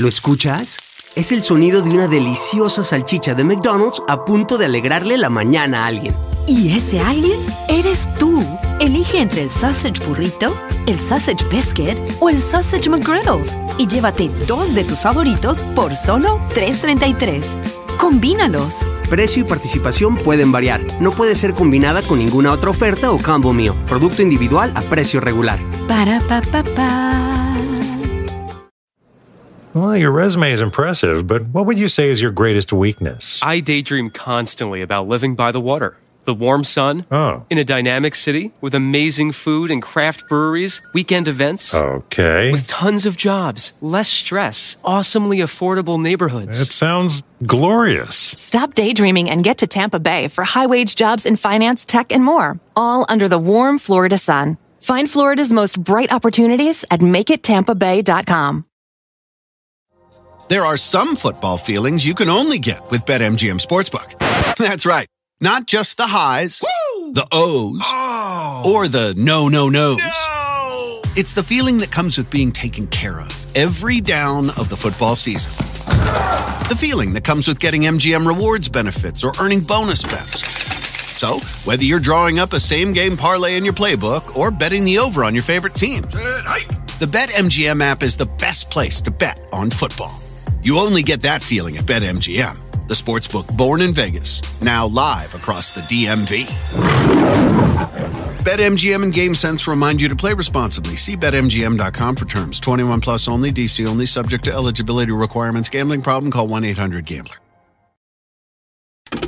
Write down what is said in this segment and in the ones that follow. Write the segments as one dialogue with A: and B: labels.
A: ¿Lo escuchas? Es el sonido de una deliciosa salchicha de McDonald's a punto de alegrarle la mañana a alguien.
B: Y ese alguien eres tú. Elige entre el Sausage Burrito, el Sausage Biscuit o el Sausage McGriddles y llévate dos de tus favoritos por solo $3.33. Combínalos.
A: Precio y participación pueden variar. No puede ser combinada con ninguna otra oferta o combo mío. Producto individual a precio regular.
B: Para pa pa pa.
C: Well, your resume is impressive, but what would you say is your greatest weakness?
D: I daydream constantly about living by the water. The warm sun,
C: Oh.
D: in a dynamic city with amazing food and craft breweries, weekend events,
C: Okay.
D: with tons of jobs, less stress, awesomely affordable neighborhoods.
C: It sounds glorious.
E: Stop daydreaming and get to Tampa Bay for high wage jobs in finance, tech, and more, all under the warm Florida sun. Find Florida's most bright opportunities at makeitampabay.com.
F: There are some football feelings you can only get with BetMGM Sportsbook. That's right. Not just the highs, the O's, oh. or the no, no, no's. It's the feeling that comes with being taken care of every down of the football season. The feeling that comes with getting MGM rewards benefits or earning bonus bets. So, whether you're drawing up a same game parlay in your playbook or betting the over on your favorite team, the BetMGM app is the best place to bet on football. You only get that feeling at BetMGM, the sportsbook born in Vegas, now live across the DMV. BetMGM and GameSense remind you to play responsibly. See BetMGM.com for terms. 21 plus only, DC only, subject to eligibility requirements. Gambling problem? Call 1 800 Gambler.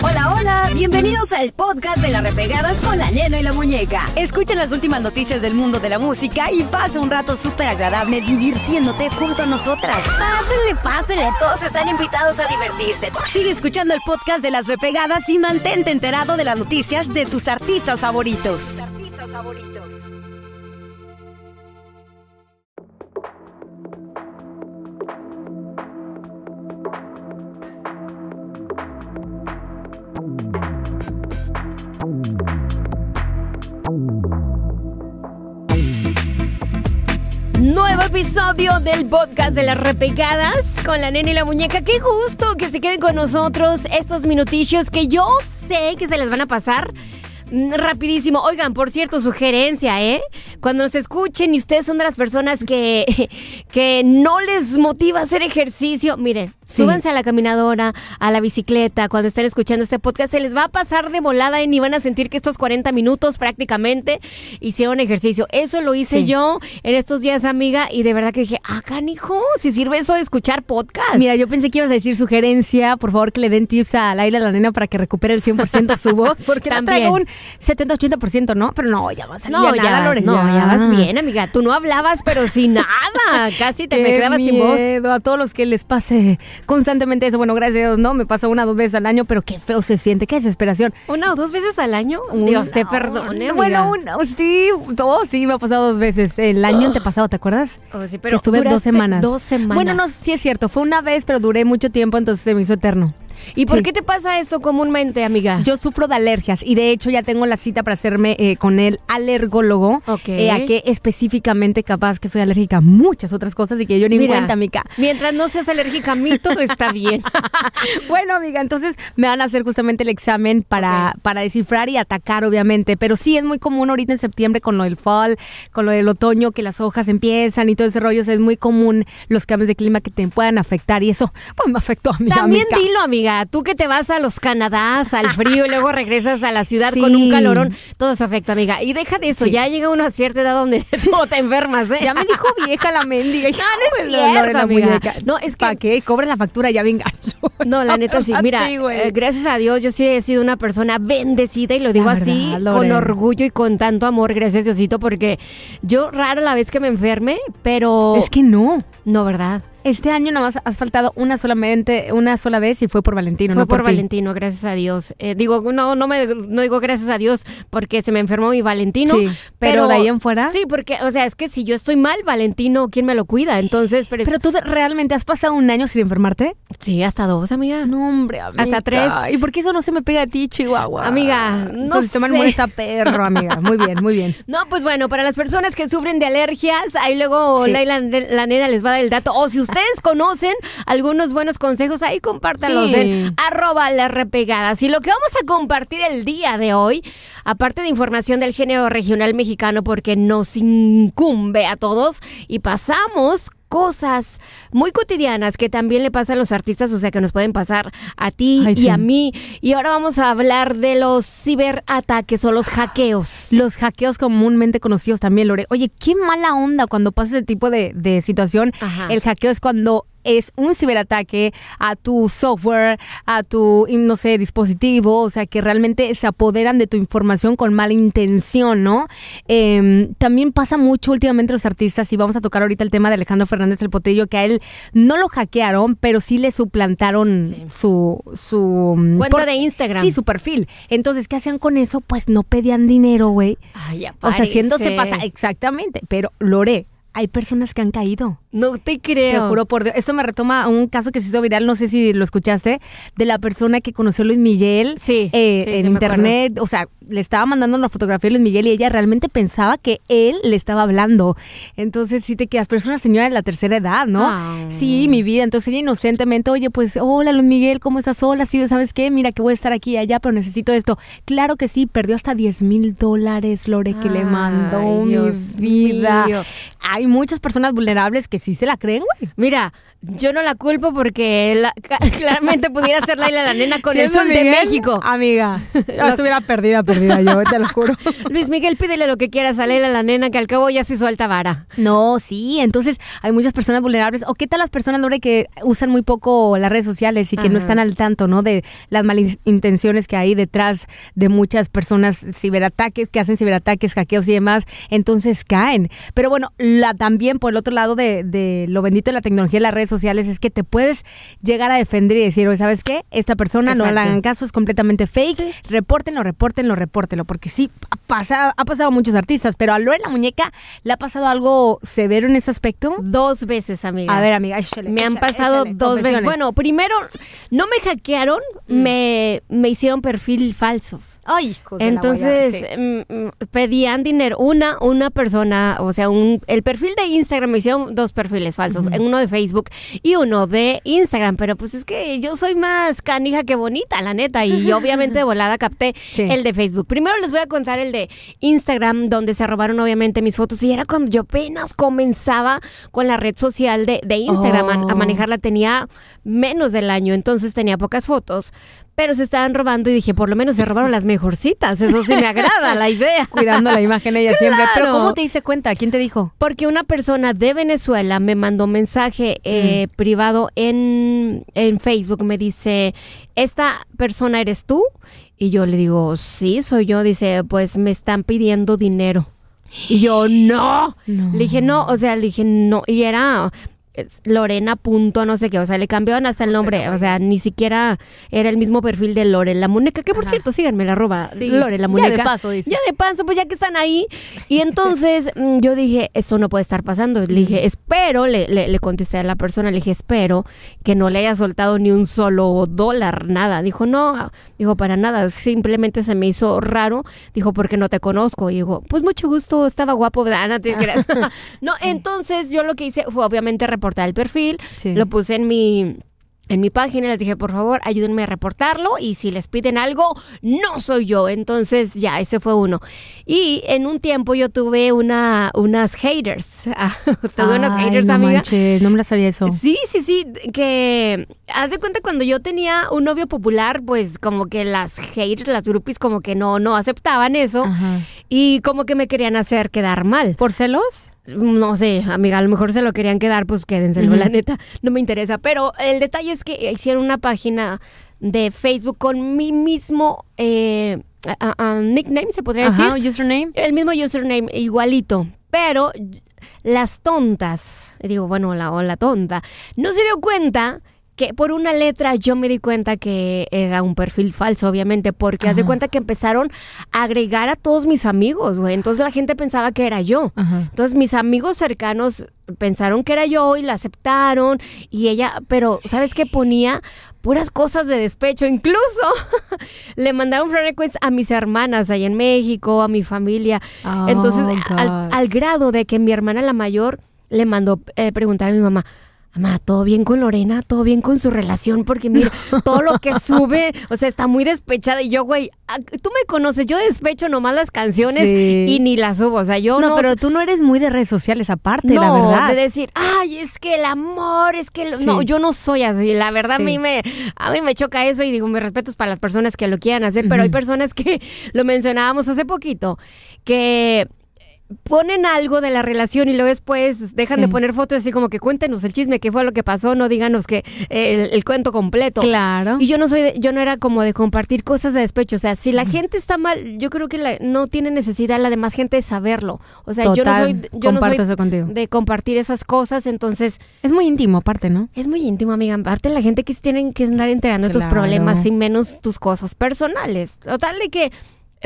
G: Hola, hola, bienvenidos al podcast de las repegadas con la nena y la muñeca. Escucha las últimas noticias del mundo de la música y pasa un rato súper agradable divirtiéndote junto a nosotras. Pásenle, pásenle, todos están invitados a divertirse. Sigue escuchando el podcast de las repegadas y mantente enterado de las noticias de tus artistas favoritos. Artistas favoritos. Nuevo episodio del podcast de las repegadas con la nena y la muñeca. Qué gusto que se queden con nosotros estos minutillos que yo sé que se les van a pasar mm, rapidísimo. Oigan, por cierto, sugerencia, ¿eh? Cuando nos escuchen y ustedes son de las personas que, que no les motiva hacer ejercicio, miren, súbanse a la caminadora, a la bicicleta, cuando estén escuchando este podcast, se les va a pasar de volada y ni van a sentir que estos 40 minutos prácticamente hicieron ejercicio. Eso lo hice
H: Sí.
G: yo en estos días, amiga, y de verdad que dije, ah, canijo, si sirve eso de escuchar podcast.
H: Mira, yo pensé que ibas a decir sugerencia, por favor que le den tips a Laila la nena para que recupere el 100% su voz, porque la
G: También.
H: traigo un 70-80%, ¿no? Pero no, ya va a
G: No,
H: ya, nada,
G: no,
H: ya.
G: ya vas bien, amiga. Tú no hablabas, pero sin nada. Casi te me quedabas sin voz.
H: A todos los que les pase constantemente eso. Bueno, gracias a Dios, ¿no? Me pasa una o dos veces al año, pero qué feo se siente, qué desesperación.
G: ¿Una o dos veces al año?
H: Una-
G: Dios te perdone, amiga.
H: Bueno, una- sí, todo sí, me ha pasado dos veces. El año antepasado, ¿te acuerdas?
G: Oh, sí,
H: Que
G: pero
H: estuve dos semanas.
G: dos semanas.
H: Bueno, no, sí es cierto. Fue una vez, pero duré mucho tiempo, entonces se me hizo eterno.
G: ¿Y por
H: Sí.
G: qué te pasa eso comúnmente, amiga?
H: Yo sufro de alergias y de hecho ya tengo la cita para hacerme eh, con el alergólogo.
G: Ok.
H: eh, a qué específicamente capaz que soy alérgica a muchas otras cosas y que yo ni
G: Mira,
H: cuenta, amiga.
G: Mientras no seas alérgica a mí, todo está bien.
H: bueno, amiga, entonces me van a hacer justamente el examen para, para descifrar y atacar, obviamente. Pero sí es muy común ahorita en septiembre con lo del fall, con lo del otoño, que las hojas empiezan y todo ese rollo. o sea, es muy común los cambios de clima que te puedan afectar y eso, pues me afectó a mí.
G: También
H: amiga.
G: dilo, amiga. Tú que te vas a los Canadás, al frío, y luego regresas a la ciudad con un calorón, todo se afecta, amiga. Y deja de eso,
H: Sí.
G: ya llega uno a cierta edad donde tú te enfermas, ¿eh?
H: Ya me dijo vieja la mendiga.
G: No, no es cierto, amiga. No, es que-
H: ¿Para qué? Cobre la factura, ya venga.
G: No, la neta sí. Mira,
H: Sí,
G: eh, gracias a Dios yo sí he sido una persona bendecida y lo digo así con orgullo y con tanto amor, gracias Diosito, porque yo rara la vez que me enferme, pero
H: Es que no.
G: No, ¿verdad?
H: Este año nada más has faltado una solamente, una sola vez y fue por Valentino,
G: Fue
H: no
G: por,
H: ti.
G: Valentino, gracias a Dios. Eh, digo, no, no me no digo gracias a Dios porque se me enfermó mi Valentino.
H: Sí, pero de ahí en fuera.
G: Sí, porque, o sea, es que si yo estoy mal, Valentino, ¿quién me lo cuida? Entonces, pero,
H: Pero tú realmente has pasado un año sin enfermarte?
G: sí, hasta dos, amiga.
H: No, hombre, amiga.
G: Hasta tres.
H: ¿Y por qué eso no se me pega a ti, Chihuahua?
G: Amiga, no
H: sistema
G: sé.
H: inmune está perro, amiga. Muy bien, muy bien.
G: No, pues bueno, para las personas que sufren de alergias, ahí luego
H: Sí.
G: Laila, la nena les va a va a dar el dato. O si ustedes conocen algunos buenos consejos, ahí compártanlos
H: Sí.
G: en arroba las repegadas. Y lo que vamos a compartir el día de hoy, aparte de información del género regional mexicano, porque nos incumbe a todos, y pasamos cosas muy cotidianas que también le pasan a los artistas, o sea, que nos pueden pasar a ti
H: Ay,
G: y
H: sí.
G: a mí. Y ahora vamos a hablar de los ciberataques o los hackeos.
H: Los hackeos comúnmente conocidos también, Lore. Oye, qué mala onda cuando pasa ese tipo de, de situación.
G: Ajá.
H: El hackeo es cuando es un ciberataque a tu software, a tu, no sé, dispositivo, o sea, que realmente se apoderan de tu información con mala intención, ¿no? Eh, también pasa mucho últimamente los artistas, y vamos a tocar ahorita el tema de Alejandro Fernández del Potrillo, que a él no lo hackearon, pero sí le suplantaron
G: Sí.
H: su... su mm,
G: Cuenta de Instagram.
H: Sí, su perfil. Entonces, ¿qué hacían con eso? Pues no pedían dinero, güey.
G: Ay, ya
H: O sea, haciéndose pasa, exactamente. Pero, Lore, hay personas que han caído.
G: No te
H: Te
G: creo.
H: juro por Dios. Esto me retoma a un caso que se hizo viral, no sé si lo escuchaste, de la persona que conoció a Luis Miguel
G: Sí,
H: eh,
G: sí,
H: en internet. O sea, le estaba mandando una fotografía a Luis Miguel y ella realmente pensaba que él le estaba hablando. Entonces sí te quedas, pero es una señora de la tercera edad, ¿no?
G: Ah.
H: Sí, mi vida. Entonces ella inocentemente, oye, pues, hola Luis Miguel, ¿cómo estás? Hola, sí, ¿sabes qué? Mira que voy a estar aquí y allá, pero necesito esto. Claro que sí, perdió hasta 10 mil dólares, Lore, que le mandó
G: Dios
H: mi vida.
G: mío.
H: Hay muchas personas vulnerables que sí se la creen, güey.
G: Mira, yo no la culpo porque la- claramente pudiera ser Laila la nena con el sol de México.
H: Amiga, yo estuviera perdida, perdida yo, te lo juro.
G: Luis Miguel, pídele lo que quieras a Laila la nena, que al cabo ya se suelta vara.
H: No, sí, entonces hay muchas personas vulnerables. ¿O qué tal las personas, Lore, que usan muy poco las redes sociales y que no están al tanto, ¿no? De las malintenciones que hay detrás de muchas personas, ciberataques, que hacen ciberataques, hackeos y demás, entonces caen. Pero bueno, la, también por el otro lado de, de lo bendito de la tecnología y las redes sociales es que te puedes llegar a defender y decir, oye, ¿sabes qué? Esta persona no le hagan caso, es completamente fake. Repórtenlo, repórtenlo, repórtenlo. Porque sí, ha pasado, ha pasado a muchos artistas, pero a Lore la muñeca le ha pasado algo severo en ese aspecto.
G: Dos veces, amiga.
H: A ver, amiga, échale,
G: Me han pasado
H: échale,
G: dos veces. Bueno, primero, no me hackearon, me, me hicieron perfil falsos.
H: Ay, hijo de la
G: Entonces
H: sí.
G: mm, mm, pedían dinero. Una, una persona, o sea, un, el perfil de Instagram me hicieron dos perfiles falsos, uno de Facebook y uno de Instagram. Pero pues es que yo soy más canija que bonita, la neta. Y obviamente de volada capté
H: Sí.
G: el de Facebook. Primero les voy a contar el de Instagram, donde se robaron obviamente mis fotos. Y era cuando yo apenas comenzaba con la red social de, de Instagram a- a
H: Oh.
G: manejarla. Tenía menos del año, entonces tenía pocas fotos. Pero se estaban robando y dije, por lo menos se robaron las mejorcitas. Eso sí me agrada la idea.
H: Cuidando la imagen ella siempre. Pero
G: Claro.
H: ¿cómo te diste cuenta? ¿Quién te dijo?
G: Porque una persona de Venezuela me mandó un mensaje eh,
H: Mm.
G: privado en, en Facebook. Me dice, ¿esta persona eres tú? Y yo le digo, sí, soy yo. Dice, pues me están pidiendo dinero. Y yo, no.
H: No.
G: Le dije, no, o sea, le dije, no. Y era es Lorena punto no sé qué, o sea, le cambiaron hasta el nombre, o sea, ni siquiera era el mismo perfil de Lore la muñeca, que por
H: Ajá.
G: cierto, síganme la arroba
H: Sí.
G: Lore la
H: Ya
G: muñeca.
H: de paso, dice.
G: Ya de paso, pues ya que están ahí. Y entonces mm, yo dije, eso no puede estar pasando. Le dije, espero, le, le, le contesté a la persona, le dije, espero que no le haya soltado ni un solo dólar, nada. Dijo, no, dijo, para nada, simplemente se me hizo raro. Dijo, porque no te conozco. Y dijo, pues mucho gusto, estaba guapo, ¿verdad? No te creas. no, entonces yo lo que hice fue obviamente reportar el perfil,
H: Sí.
G: lo puse en mi en mi página les dije, por favor, ayúdenme a reportarlo y si les piden algo, no soy yo. Entonces, ya, ese fue uno. Y en un tiempo yo tuve una, unas haters. tuve unas
H: Ay,
G: haters,
H: no
G: amiga.
H: manches, no me la sabía eso.
G: Sí, sí, sí, que haz de cuenta cuando yo tenía un novio popular, pues como que las haters, las groupies como que no, no aceptaban eso
H: Ajá.
G: y como que me querían hacer quedar mal.
H: ¿Por celos?
G: No sé, amiga, a lo mejor se lo querían quedar, pues quédenselo,
H: Ujú.
G: la neta, no me interesa. Pero el detalle es que hicieron una página de Facebook con mi mismo eh, nickname, se podría decir.
H: username.
G: El mismo username, igualito. Pero las tontas, digo, bueno, la, o la tonta, no se dio cuenta que por una letra yo me di cuenta que era un perfil falso, obviamente, porque haz de
H: Ajá.
G: cuenta que empezaron a agregar a todos mis amigos, güey. Entonces la gente pensaba que era yo.
H: Ajá.
G: Entonces mis amigos cercanos pensaron que era yo y la aceptaron y ella, pero ¿sabes qué ponía? Puras cosas de despecho, incluso le mandaron friend requests a mis hermanas allá en México, a mi familia.
H: Oh,
G: Entonces, al,
H: God.
G: al grado de que mi hermana la mayor le mandó eh, preguntar a mi mamá. Mamá, ¿todo bien con Lorena? ¿Todo bien con su relación? Porque mira, todo lo que sube, o sea, está muy despechada. Y yo, güey, ah, tú me conoces, yo despecho nomás las canciones
H: Sí.
G: y ni las subo. O sea, yo
H: No,
G: no.
H: pero tú no eres muy de redes sociales aparte,
G: no,
H: la verdad.
G: de decir, ay, es que el amor, es que... el-".
H: Sí.
G: No, yo no soy así. La verdad,
H: Sí.
G: a, mí me, a mí me choca eso y digo, mis respetos para las personas que lo quieran hacer, pero hay personas que, lo mencionábamos hace poquito, que ponen algo de la relación y luego después dejan
H: Sí.
G: de poner fotos así como que cuéntenos el chisme, qué fue lo que pasó, no díganos que eh, el, el cuento completo.
H: Claro.
G: Y yo no soy, de- yo no era como de compartir cosas de despecho. O sea, si la gente está mal, yo creo que la- no tiene necesidad la demás gente de saberlo. O sea, yo no soy, yo no soy
H: eso contigo.
G: de compartir esas cosas. Entonces,
H: Es muy íntimo aparte, ¿no?
G: es muy íntimo, amiga. Aparte, la gente que tienen que andar enterando de tus problemas y menos tus cosas personales. Total de que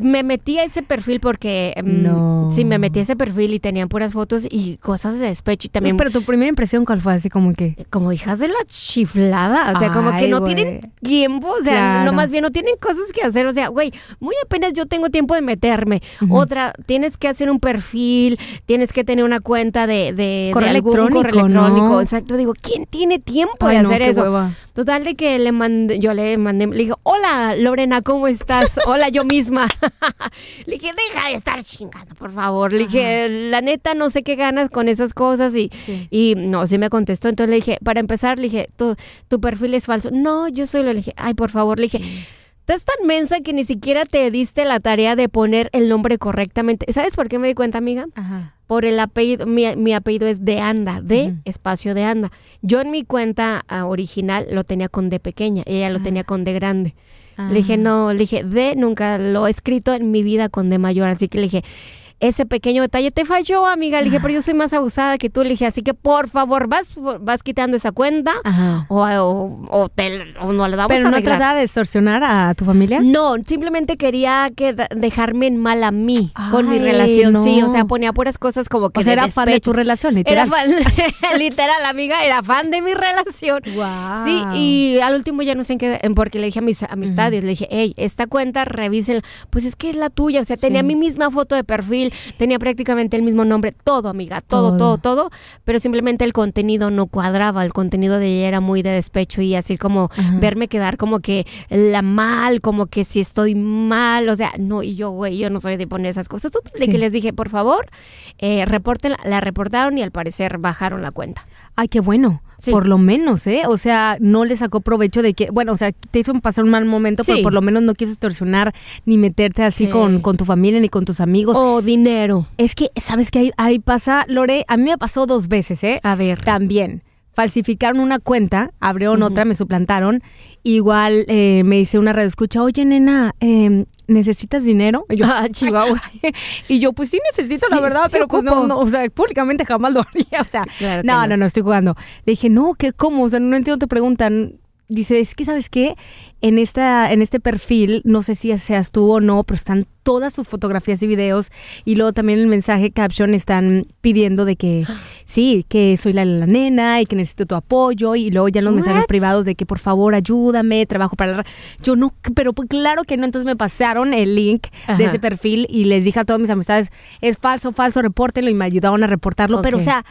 G: me metí a ese perfil porque mm,
H: No.
G: sí me metí a ese perfil y tenían puras fotos y cosas de despecho y también
H: Pero tu primera impresión, ¿cuál fue? Así como que...
G: como hijas de la chiflada, o sea, como que no tienen tiempo, o sea,
H: Claro.
G: no más bien no tienen cosas que hacer, o sea, güey, muy apenas yo tengo tiempo de meterme. Otra, tienes que hacer un perfil, tienes que tener una cuenta de, de,
H: Correo
G: de
H: electrónico,
G: correo electrónico,
H: ¿no?
G: exacto, digo, ¿quién tiene tiempo
H: Ay,
G: de hacer eso?
H: hueva.
G: Total de que le mandé, yo le mandé, le dije, hola Lorena, ¿cómo estás? hola yo misma. le dije, deja de estar chingando, por favor. Le dije, la neta, no sé qué ganas con esas cosas y,
H: Sí.
G: y no, sí me contestó. Entonces le dije, para empezar, le dije, tu, tu perfil es falso. No, yo soy lo. Le dije, ay, por favor, le dije. Estás tan mensa que ni siquiera te diste la tarea de poner el nombre correctamente. ¿Sabes por qué me di cuenta, amiga?
H: Ajá.
G: por el apellido, mi, mi apellido es de Anda, de espacio de Anda. Yo en mi cuenta ah, original lo tenía con D pequeña, ella lo tenía con D grande. Le dije,
H: Ah.
G: no, le dije, D nunca lo he escrito en mi vida con D mayor, así que le dije, ese pequeño detalle te falló, amiga. Le dije, pero yo soy más abusada que tú. Le dije, así que por favor, vas, vas quitando esa cuenta o, o, o te, o no la vamos
H: Pero
G: a
H: no
G: arreglar.
H: trataba de extorsionar a tu familia.
G: No, simplemente quería que dejarme en mal a mí con mi relación, sí, o sea, ponía puras cosas como que
H: O sea,
G: de
H: era fan de tu relación,
G: Era
H: literal.
G: fan, literal, amiga, era fan de mi relación.
H: Guau.
G: Sí, y al último ya no sé en qué, porque le dije a mis amistades, le dije, hey, esta cuenta, revisen, pues es que es la tuya, o sea, tenía
H: Sí.
G: mi misma foto de perfil, tenía prácticamente el mismo nombre, todo, amiga, todo,
H: Todo.
G: todo, todo, pero simplemente el contenido no cuadraba, el contenido de ella era muy de despecho y así como
H: Ajá.
G: verme quedar como que la mal, como que si estoy mal, o sea, no, y yo, güey, yo no soy de poner esas cosas. Total, de
H: Sí.
G: que les dije, por favor, eh, repórtenla, la reportaron y al parecer bajaron la cuenta.
H: Ay, qué bueno.
G: Sí.
H: Por lo menos, ¿eh? O sea, no le sacó provecho de que, bueno, o sea, te hizo pasar un mal momento,
G: Sí.
H: pero por lo menos no quiso extorsionar ni meterte así
G: Sí.
H: con, con tu familia ni con tus amigos.
G: O dinero.
H: Es que, ¿sabes qué? Ahí, ahí pasa, Lore, a mí me pasó dos veces, ¿eh?
G: A ver.
H: También. Falsificaron una cuenta, abrieron otra, me suplantaron. Igual eh, me hice una radio escucha, oye, nena, eh, ¿necesitas dinero? Y yo,
G: Ah, Chihuahua.
H: y yo, pues sí necesito, la verdad,
G: sí
H: pero pues no, no, o sea, públicamente jamás lo haría. O sea,
G: Claro
H: no,
G: no.
H: no, no, estoy jugando. Le dije, no, ¿qué, cómo? O sea, no entiendo, te preguntan. Dice, es que, ¿sabes qué? En, esta, en este perfil, no sé si seas tú o no, pero están todas tus fotografías y videos. Y luego también el mensaje caption están pidiendo de que, sí, que soy la, la nena y que necesito tu apoyo. Y luego ya en los mensajes privados de que, por favor, ayúdame, trabajo para la... ra-". Yo no, pero pues, claro que no. Entonces me pasaron el link de ese perfil y les dije a todas mis amistades, es falso, falso, repórtenlo y me ayudaron a reportarlo. Pero, o sea,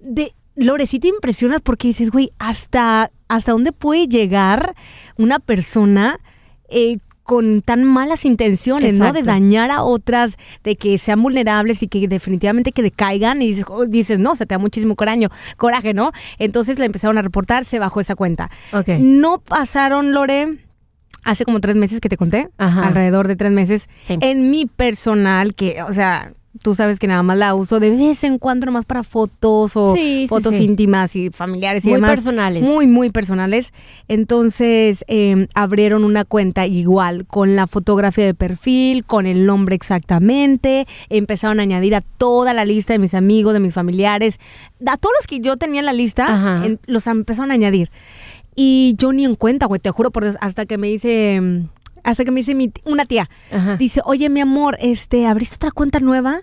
H: de Lore, sí te impresionas porque dices, güey, hasta, hasta dónde puede llegar una persona eh, con tan malas intenciones, ¿no? De dañar a otras, de que sean vulnerables y que definitivamente que decaigan y dices, oh, no, se te da muchísimo coraje, coraje, ¿no? Entonces le empezaron a reportar, se bajó esa cuenta.
G: Ok.
H: No pasaron, Lore, hace como tres meses que te conté,
G: Ajá.
H: alrededor de tres meses,
G: Sí.
H: en mi personal, que, o sea, tú sabes que nada más la uso de vez en cuando nomás para fotos o
G: Sí,
H: fotos
G: sí.
H: íntimas y familiares y
G: Muy
H: demás.
G: personales.
H: Muy, muy personales. Entonces, eh, abrieron una cuenta igual, con la fotografía de perfil, con el nombre exactamente, empezaron a añadir a toda la lista de mis amigos, de mis familiares, a todos los que yo tenía en la lista, en- los empezaron a añadir. Y yo ni en cuenta, güey, te juro por Dios, hasta que me dice, mm, hasta que me dice mi t- una tía,
G: Ajá.
H: dice, oye, mi amor, este, ¿abriste otra cuenta nueva?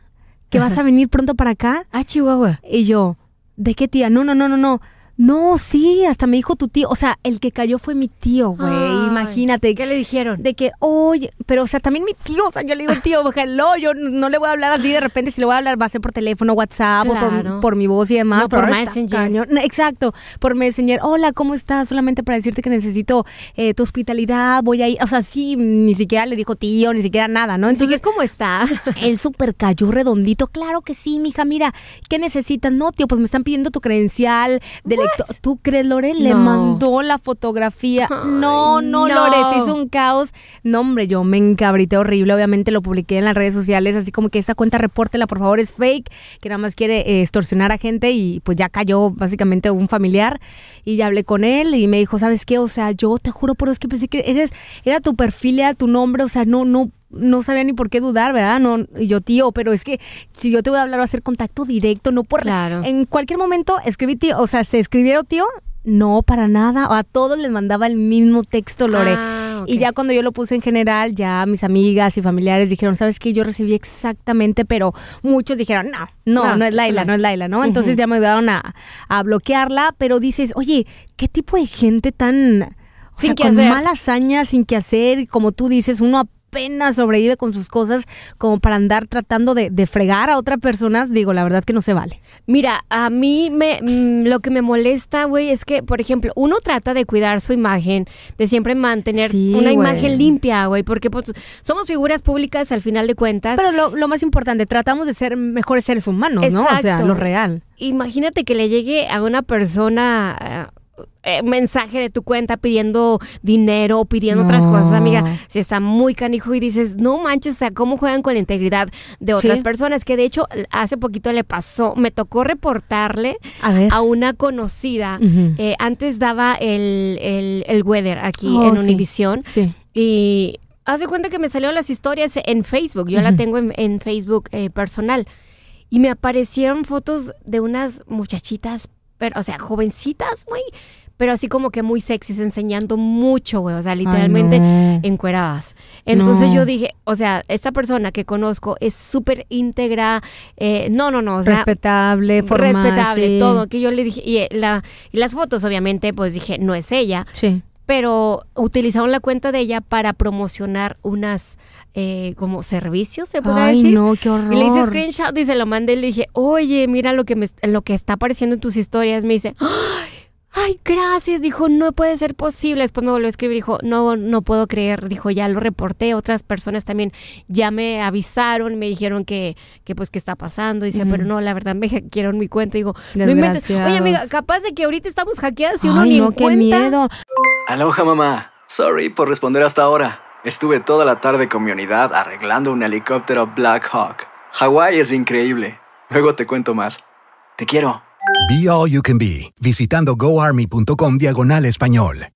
H: ¿Que vas a venir pronto para acá?
G: Ah, Chihuahua.
H: Y yo, ¿de qué tía? No, no, no, no, no. No, sí, hasta me dijo tu tío. O sea, el que cayó fue mi tío, güey. Imagínate.
G: ¿Qué le dijeron?
H: De que, oye, pero o sea, también mi tío, o sea, yo le digo, tío, hello, yo no le voy a hablar así de repente, si le voy a hablar va a ser por teléfono, WhatsApp o por, por mi voz y demás.
G: No, por Messenger.
H: No, Exacto, por Messenger. Hola, ¿cómo estás? Solamente para decirte que necesito eh, tu hospitalidad, voy a ir. O sea, sí, ni siquiera le dijo tío, ni siquiera nada, ¿no?
G: Entonces,
H: Entonces,
G: ¿cómo está?
H: él súper cayó redondito. Claro que sí, mija. Mira, ¿qué necesitas? No, tío, pues me están pidiendo tu credencial de lector. ¿Tú crees, Lore? Le
G: No.
H: mandó la fotografía. no,
G: Ay,
H: no,
G: no.
H: Lore, se hizo un caos. No, hombre, yo me encabrité horrible. Obviamente lo publiqué en las redes sociales, así como que esta cuenta repórtela, por favor, es fake, que nada más quiere eh, extorsionar a gente y pues ya cayó básicamente un familiar. Y ya hablé con él y me dijo, ¿sabes qué? O sea, yo te juro, pero es que pensé que eres, era tu perfil, era tu nombre, o sea, no, no no sabía ni por qué dudar, ¿verdad? No, yo, tío, pero es que si yo te voy a hablar, va a hacer contacto directo, no por...
G: Claro.
H: En cualquier momento escribí tío, o sea, ¿se escribieron tío? No, para nada. A todos les mandaba el mismo texto, Lore.
G: Ah.
H: Y ya cuando yo lo puse en general, ya mis amigas y familiares dijeron, ¿sabes qué? Yo recibí exactamente, pero muchos dijeron, no, no,
G: No,
H: no, es Laila,
G: no es.
H: Laila, ¿no? Entonces ya me ayudaron a, a bloquearla, pero dices, oye, ¿qué tipo de gente tan... O
G: Sin
H: sea, con
G: hacer.
H: mala hazaña, sin que hacer, como tú dices, uno apenas sobrevive con sus cosas como para andar tratando de, de fregar a otras personas, digo, la verdad que no se vale.
G: Mira, a mí me mm, lo que me molesta, güey, es que, por ejemplo, uno trata de cuidar su imagen, de siempre mantener
H: Sí,
G: una imagen limpia, güey, porque pues, somos figuras públicas al final de cuentas.
H: Pero lo, lo más importante, tratamos de ser mejores seres humanos, ¿no? O sea, lo real.
G: Imagínate que le llegue a una persona eh, mensaje de tu cuenta pidiendo dinero pidiendo otras cosas, amiga. Si está muy canijo y dices, no manches, o sea, cómo juegan con la integridad de otras
H: Sí.
G: personas. Que de hecho, hace poquito le pasó, me tocó reportarle
H: A ver.
G: a una conocida. Eh, antes daba el, el, el weather aquí
H: Oh,
G: en. Univisión.
H: Sí.
G: Y haz de cuenta que me salieron las historias en Facebook. Yo la
H: Ujú.
G: tengo en, en Facebook eh, personal. Y me aparecieron fotos de unas muchachitas, pero, o sea, jovencitas, güey. Pero así como que muy sexys, enseñando mucho, güey. O sea, literalmente
H: no.
G: encueradas. Entonces
H: No.
G: yo dije, o sea, esta persona que conozco es súper íntegra. eh, no, no, no. O sea,
H: respetable, formal,
G: respetable,
H: sí.
G: todo. Que yo le dije, y, eh, la, y las fotos, obviamente, pues dije, no es ella
H: Sí.
G: Pero utilizaron la cuenta de ella para promocionar unas eh, como servicios, se podría
H: Ay,
G: decir.
H: no, qué horror.
G: Y le hice screenshot y se lo mandé y le dije, oye, mira lo que, me, lo que está apareciendo en tus historias. Me dice, ay, ay, gracias. Dijo, no puede ser posible. Después me volvió a escribir, dijo, no, no puedo creer. Dijo, ya lo reporté. Otras personas también ya me avisaron, me dijeron que, que pues, qué está pasando. Dice, pero no, la verdad, me hackearon mi cuenta. Digo, no inventes. Oye, amiga, capaz de que ahorita estamos hackeadas y uno
H: Ay,
G: ni
H: no,
G: en
H: qué
G: cuenta.
H: miedo.
I: Aloha mamá. Sorry por responder hasta ahora. Estuve toda la tarde con mi unidad arreglando un helicóptero Black Hawk. Hawái es increíble. Luego te cuento más. Te quiero.
J: Be All You Can Be, visitando goarmy.com diagonal español.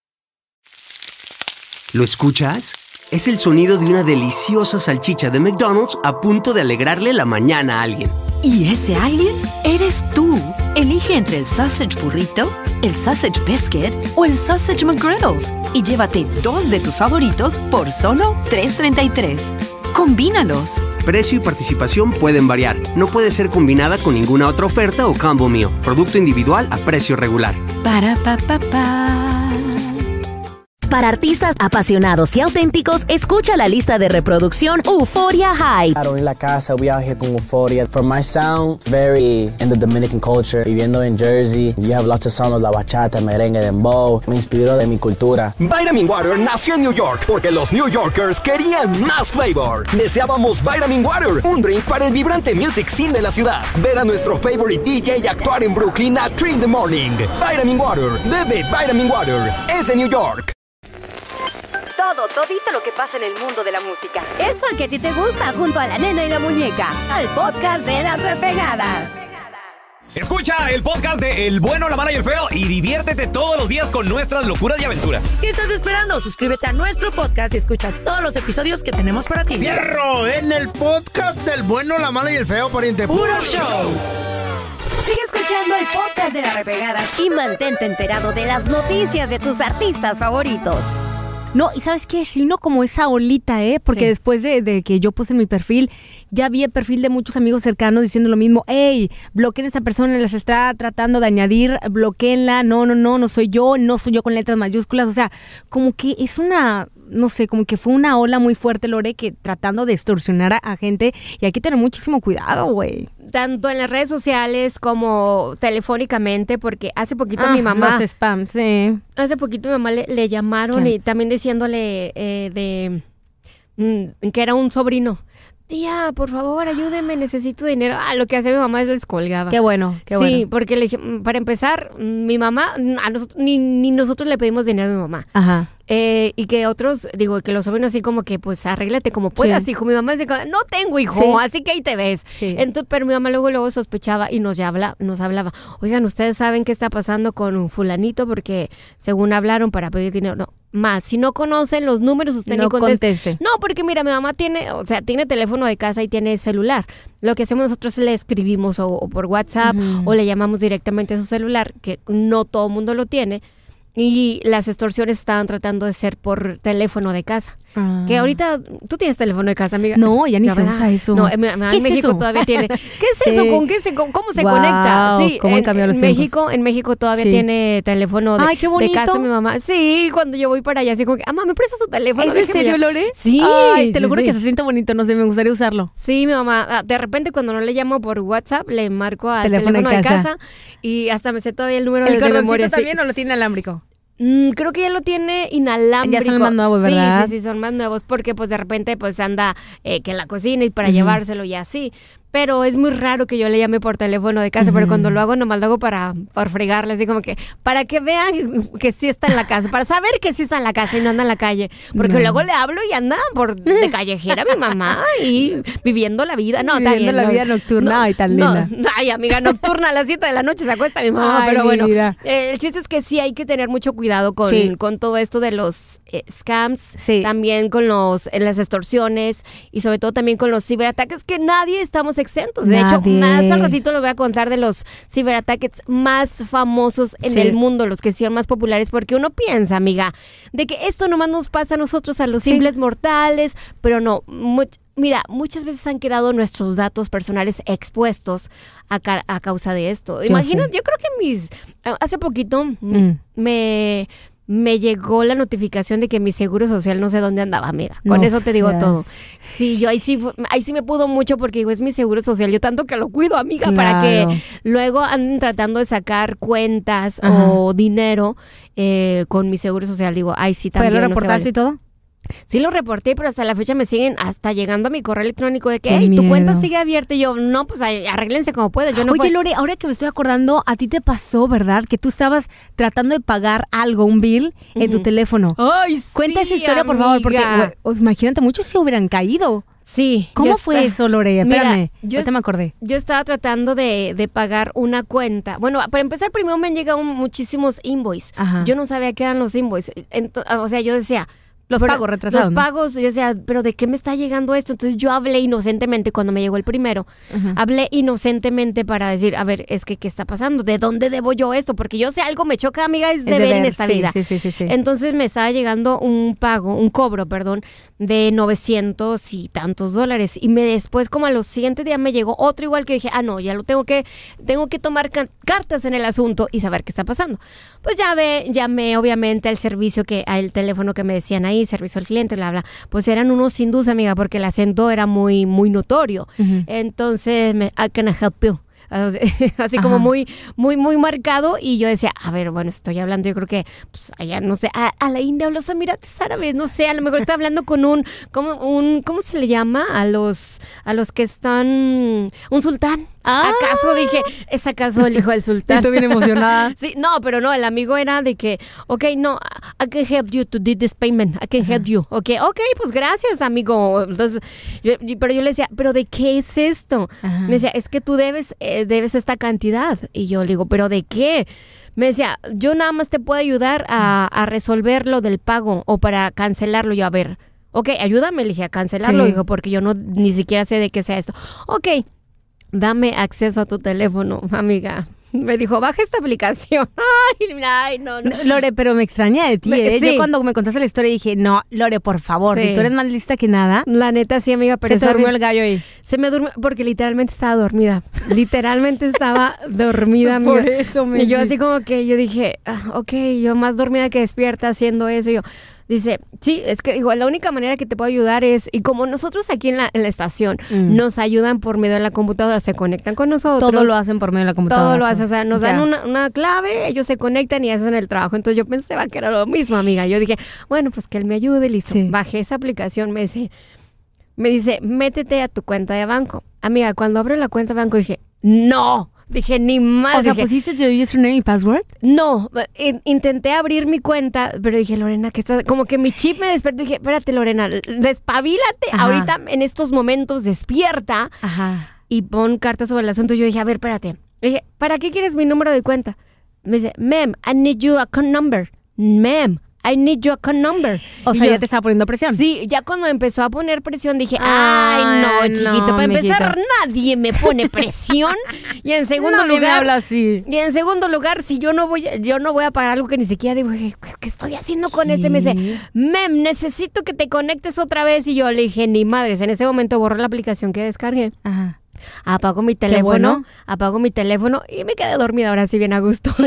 A: ¿Lo escuchas? Es el sonido de una deliciosa salchicha de McDonald's a punto de alegrarle la mañana a alguien.
B: Y ese alguien eres tú. Elige entre el Sausage Burrito, el Sausage Biscuit o el Sausage McGriddles y llévate dos de tus favoritos por solo $3.33. Combínalos.
A: Precio y participación pueden variar. No puede ser combinada con ninguna otra oferta o combo mío. Producto individual a precio regular.
B: Para pa pa pa.
K: Para artistas apasionados y auténticos, escucha la lista de reproducción Euphoria High.
L: Claro, en la casa, we out here con Euphoria. For my sound, very in the Dominican culture. Viviendo en Jersey, you have lots of sound of la bachata, merengue, dembow. Me inspiró de mi cultura.
M: Vitamin Water nació en New York porque los New Yorkers querían más flavor. Deseábamos Vitamin Water, un drink para el vibrante music scene de la ciudad. Ver a nuestro favorite DJ y actuar en Brooklyn at 3 in the morning. Vitamin Water, bebe Vitamin Water, es de New York.
K: Todo, todito lo que pasa en el mundo de la música.
G: Eso que a ti te gusta junto a la nena y la muñeca. Al podcast de las repegadas.
N: Escucha el podcast de El bueno, la mala y el feo y diviértete todos los días con nuestras locuras y aventuras.
O: ¿Qué estás esperando? Suscríbete a nuestro podcast y escucha todos los episodios que tenemos para ti.
P: ¡Fierro! En el podcast del bueno, la mala y el feo, pariente.
O: ¡Puro show!
G: Sigue escuchando el podcast de las repegadas y mantente enterado de las noticias de tus artistas favoritos.
H: No, y sabes qué, si uno como esa olita, ¿eh? Porque
G: Sí.
H: después de, de que yo puse en mi perfil, ya vi el perfil de muchos amigos cercanos diciendo lo mismo, hey, bloqueen a esta persona, les está tratando de añadir, bloqueenla, no, no, no, no soy yo, no soy yo con letras mayúsculas, o sea, como que es una, no sé, como que fue una ola muy fuerte, Lore, que tratando de extorsionar a, a gente, y hay que tener muchísimo cuidado, güey.
G: Tanto en las redes sociales como telefónicamente, porque hace poquito mi
H: Ah,
G: mamá...
H: Los spams, sí.
G: Hace poquito mi mamá le, le llamaron y también diciéndole eh, de mm, que era un sobrino. Tía, por favor, ayúdeme, necesito dinero. Ah, lo que hace mi mamá es les colgaba.
H: Qué bueno, qué
G: sí,
H: bueno.
G: porque le dije, mm, para empezar, mm, mi mamá, a nosotros, ni, ni nosotros le pedimos dinero a mi mamá.
H: Ajá.
G: Eh, y que otros, digo, que los sobrinos así como que, pues, arréglate como puedas,
H: Sí.
G: hijo. Mi mamá dice, no tengo hijo,
H: Sí.
G: así que ahí te ves. Entonces, pero mi mamá luego, luego sospechaba y nos, ya habla, nos hablaba, oigan, ¿ustedes saben qué está pasando con un fulanito? Porque según hablaron para pedir dinero, no. Más, si no conocen los números, usted
H: No
G: ni conteste.
H: conteste.
G: No, porque mira, mi mamá tiene, o sea, tiene teléfono de casa y tiene celular. Lo que hacemos nosotros es le escribimos o, o por WhatsApp o le llamamos directamente a su celular, que no todo el mundo lo tiene. Y las extorsiones estaban tratando de ser por teléfono de casa.
H: Ah.
G: Que ahorita, tú tienes teléfono de casa, amiga.
H: No, ya ni se
G: ¿verdad?
H: usa eso.
G: No, en, en
H: ¿Qué es
G: México
H: eso?
G: todavía tiene. ¿Qué es
H: Sí.
G: eso? ¿Con qué se, con- cómo se
H: Guau,
G: conecta? Sí,
H: cómo
G: en,
H: los
G: en. México, en México todavía
H: Sí.
G: tiene teléfono de,
H: Ay, qué
G: de casa mi mamá. Sí, cuando yo voy para allá, así como que, mamá, ¿me prestas tu teléfono?
H: ¿Es en serio,
G: ya".
H: Lore?
G: Sí.
H: Ay, te lo juro que se siente bonito, no sé, me gustaría usarlo.
G: Sí, mi mamá, ah, de repente cuando no le llamo por WhatsApp, le marco al
H: Teléfono
G: teléfono,
H: de casa.
G: casa. y hasta me sé todavía el número
H: ¿El
G: de, memoria.
H: también o lo tiene alámbrico?
G: Mm, creo que ya lo tiene inalámbrico.
H: Ya son más nuevos,
G: Sí,
H: ¿verdad?
G: Sí, sí, son más nuevos porque pues de repente pues anda eh, que en la cocina y para llevárselo y así. Pero es muy raro que yo le llame por teléfono de casa, pero cuando lo hago nomás lo hago para, para fregarle, así como que para que vean que sí está en la casa, para saber que sí está en la casa y no anda en la calle. Porque
H: No.
G: luego le hablo y anda por de callejera mi mamá y viviendo la vida. No,
H: Viviendo la
G: no.
H: vida nocturna,
G: No,
H: ay, tan
G: no,
H: linda.
G: Ay, amiga, nocturna a las 7 de la noche se acuesta mi mamá,
H: Ay,
G: pero
H: mi
G: bueno. Eh, el chiste es que sí hay que tener mucho cuidado con,
H: Sí.
G: con todo esto de los eh, scams, también con los eh, las extorsiones y sobre todo también con los ciberataques que nadie estamos exentos. De hecho, más al ratito les voy a contar de los ciberataques más famosos en
H: Sí.
G: el mundo, los que son más populares, porque uno piensa, amiga, de que esto nomás nos pasa a nosotros, a los simples mortales, pero no. much- Mira, muchas veces han quedado nuestros datos personales expuestos a, ca- a causa de esto. Imagina, yo creo que mis... Hace poquito Mm. me, me llegó la notificación de que mi seguro social no sé dónde andaba, amiga. Con
H: No
G: eso te digo todo. Sí, yo ahí sí, ahí sí me pudo mucho porque digo, es mi seguro social. Yo tanto que lo cuido, amiga, para que luego anden tratando de sacar cuentas
H: Ajá.
G: o dinero eh, con mi seguro social. Digo, ay, sí,
H: ¿Pero
G: también.
H: lo
G: no
H: reportaste
G: vale.
H: y todo?
G: Sí lo reporté, pero hasta la fecha me siguen hasta llegando a mi correo electrónico de que,
H: Qué
G: hey, tu cuenta sigue abierta. Y yo, no, pues arréglense como puedan. Yo no
H: Oye,
G: puedo-
H: Lore, ahora que me estoy acordando, a ti te pasó, ¿verdad? Que tú estabas tratando de pagar algo, un bill, en tu teléfono.
G: Ay,
H: Cuenta
G: sí,
H: esa historia, por favor, porque os imagínate, muchos se hubieran caído.
G: Sí.
H: ¿Cómo fue eso, Lore?
G: Mira,
H: Espérame,
G: yo
H: ahorita me acordé.
G: Yo estaba tratando de, de pagar una cuenta. Bueno, para empezar, primero me han llegado muchísimos invoices.
H: Ajá.
G: Yo no sabía qué eran los invoices. O sea, yo decía...
H: Los
G: pero-
H: pagos retrasados,
G: Los
H: ¿no?
G: pagos, yo decía, pero ¿de qué me está llegando esto? Entonces yo hablé inocentemente cuando me llegó el primero. Hablé inocentemente para decir, a ver, es que, ¿qué está pasando? ¿De dónde debo yo esto? Porque yo sé algo me choca, amiga, es,
H: Es
G: deber, en esta
H: sí,
G: vida.
H: sí, sí, sí, sí.
G: Entonces me estaba llegando un pago, un cobro, perdón, de 900 y tantos dólares. Y me después, como a los siguientes días, me llegó otro igual que dije, ah, no, ya lo tengo que, tengo que tomar ca- cartas en el asunto y saber qué está pasando. Pues ya ve, llamé obviamente al servicio que, al teléfono que me decían ahí, servicio al cliente, bla, bla. Pues eran unos hindús, amiga, porque el acento era muy, muy notorio. Entonces, me, I can help you. Así como
H: Ajá.
G: muy, muy, muy marcado. Y yo decía, a ver, bueno, estoy hablando, yo creo que pues, allá, no sé, a, a la India o los Emiratos Árabes, no sé, a lo mejor estoy hablando con un, como un, ¿cómo se le llama? A los, a los que están, un sultán. ¿Acaso dije, es acaso el hijo del sultán?
H: Y tú bien emocionada.
G: sí, no, pero no, el amigo era de que, ok, no, I can help you to do this payment, I can help you, ok, ok, pues gracias, amigo. Entonces, yo- pero yo le decía, ¿pero de qué es esto? Me decía, es que tú debes, eh, debes esta cantidad. Y yo le digo, ¿pero de qué? Me decía, yo nada más te puedo ayudar a, a resolver lo del pago o para cancelarlo. Yo, a ver, ok, ayúdame, le dije, a cancelarlo,
H: Sí.
G: dijo, porque yo no ni siquiera sé de qué sea esto. Ok, dame acceso a tu teléfono, amiga. Me dijo, baja esta aplicación. Ay, ay, no, no.
H: Lore, pero me extraña de ti,
G: Me-
H: ¿eh?
G: sí.
H: Yo cuando me contaste la historia dije, no, Lore, por favor,
G: Sí.
H: tú eres más lista que nada.
G: La neta sí, amiga, pero
H: Se te durmió el gallo ahí.
G: Se me durmió porque literalmente estaba dormida. Literalmente estaba dormida, amiga.
H: Por eso me
G: Y yo
H: sí.
G: así como que yo dije, ah, ok, yo más dormida que despierta haciendo eso. Y yo, dice, sí, es que igual la única manera que te puedo ayudar es, y como nosotros aquí en la, en la estación
H: Mm.
G: nos ayudan por medio de la computadora, se conectan con nosotros.
H: Todo lo hacen por medio de la computadora.
G: Todo lo hacen, o sea, nos dan una, una clave, ellos se conectan y hacen el trabajo. Entonces yo pensaba que era lo mismo, amiga. Yo dije, bueno, pues que él me ayude, listo. Bajé esa aplicación, me dice, me dice, métete a tu cuenta de banco. Amiga, cuando abro la cuenta de banco dije, no. Dije, ni más.
H: O sea,
G: dije,
H: ¿pusiste tu username y password?
G: no, in- intenté abrir mi cuenta, pero dije, Lorena, que está como que mi chip me despertó. Dije, espérate, Lorena, despabilate
H: Ajá.
G: ahorita en estos momentos, despierta
H: Ajá.
G: y pon cartas sobre el asunto. Yo dije, a ver, espérate. Le dije, ¿para qué quieres mi número de cuenta? Me dice, ma'am, I need your account number. Ma'am, I need your account number.
H: O
G: Y
H: sea,
G: yo,
H: ya te estaba poniendo presión.
G: Sí, ya cuando empezó a poner presión dije,
H: Ay,
G: no,
H: no,
G: chiquito, para empezar,
H: mijito.
G: nadie me pone presión. y en segundo
H: Nadie me
G: lugar,
H: habla así.
G: y en segundo lugar, si yo no voy, yo no voy a pagar algo que ni siquiera digo, ¿qué, qué estoy haciendo con este? Me dice, mem, necesito que te conectes otra vez. Y yo le dije, ni madres, en ese momento borré la aplicación que descargué.
H: Ajá.
G: Apago mi teléfono,
H: bueno.
G: apago mi teléfono y me quedé dormida ahora sí bien a gusto.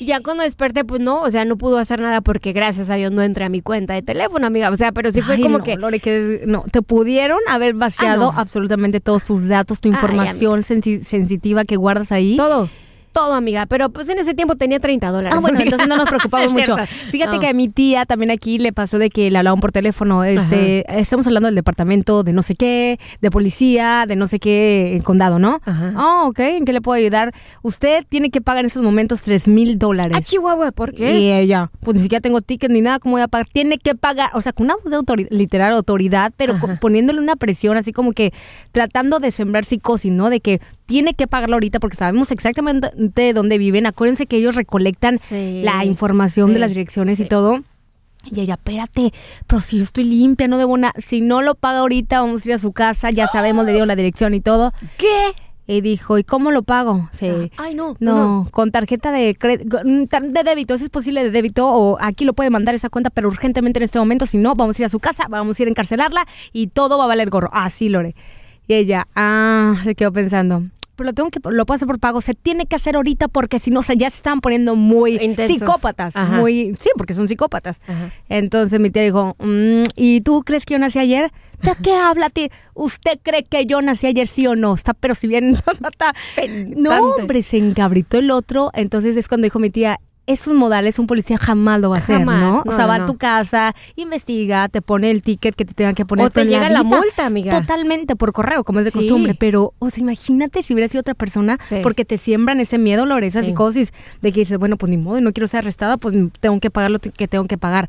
G: Y ya cuando desperté, pues no, o sea, no pudo hacer nada porque gracias a Dios no entré a mi cuenta de teléfono, amiga. O sea, pero sí fue
H: Ay,
G: como
H: no,
G: que...
H: Lore, que no, te pudieron haber vaciado
G: Ah, no.
H: absolutamente todos tus datos, tu
G: Ay,
H: información sensi- sensitiva que guardas ahí.
G: Todo. Todo, amiga, pero pues en ese tiempo tenía 30 dólares.
H: Ah, bueno, entonces no nos preocupamos mucho. Fíjate
G: No.
H: que a mi tía también aquí le pasó de que le hablaban por teléfono. Este, estamos hablando del departamento de no sé qué, de policía, de no sé qué en condado, ¿no? Ah, ok, ¿en qué le puedo ayudar? Usted tiene que pagar en estos momentos 3 mil dólares.
G: Ah, Chihuahua, ¿por qué?
H: Y ella, pues ni siquiera tengo ticket ni nada, ¿cómo voy a pagar? Tiene que pagar, o sea, con una voz de autoridad, literal autoridad, pero poniéndole una presión, así como que tratando de sembrar psicosis, ¿no? De que tiene que pagarlo ahorita porque sabemos exactamente de dónde viven. Acuérdense que ellos recolectan la información de las direcciones y todo. Y ella, espérate, pero si yo estoy limpia, no debo nada. Si no lo paga ahorita, vamos a ir a su casa, ya sabemos, le dio la dirección y todo.
G: ¿Qué?
H: Y dijo, ¿y cómo lo pago? Sí.
G: Ay, no.
H: No, con tarjeta de crédito, de débito, si es posible de débito o aquí lo puede mandar esa cuenta, pero urgentemente en este momento, si no, vamos a ir a su casa, vamos a ir a encarcelarla y todo va a valer gorro. Ah, sí, Lore. Y ella, ah, se quedó pensando. Pero lo tengo que, lo puedo hacer por pago. Se tiene que hacer ahorita porque si no, o sea, ya se estaban poniendo muy
G: Intensos.
H: psicópatas.
G: Ajá.
H: Muy, sí, porque son psicópatas. Entonces mi tía dijo, "Mm, ¿y tú crees que yo nací ayer? ¿De qué habla, tía? ¿Usted cree que yo nací ayer, sí o no? Está, pero si bien está, No, hombre, se encabritó el otro. Entonces es cuando dijo mi tía, esos modales un policía jamás lo va a hacer,
G: Jamás,
H: ¿no?
G: no,
H: o sea,
G: no,
H: va
G: no.
H: a tu casa, investiga, te pone el ticket que te tengan que poner.
G: O te llega la
H: vida,
G: multa, amiga.
H: Totalmente, por correo, como es de
G: Sí.
H: costumbre. Pero, o sea, imagínate si hubiera sido otra persona,
G: Sí.
H: porque te siembran ese miedo, Lore, esa
G: Sí.
H: psicosis de que dices, bueno, pues ni modo, no quiero ser arrestada, pues tengo que pagar lo que tengo que pagar.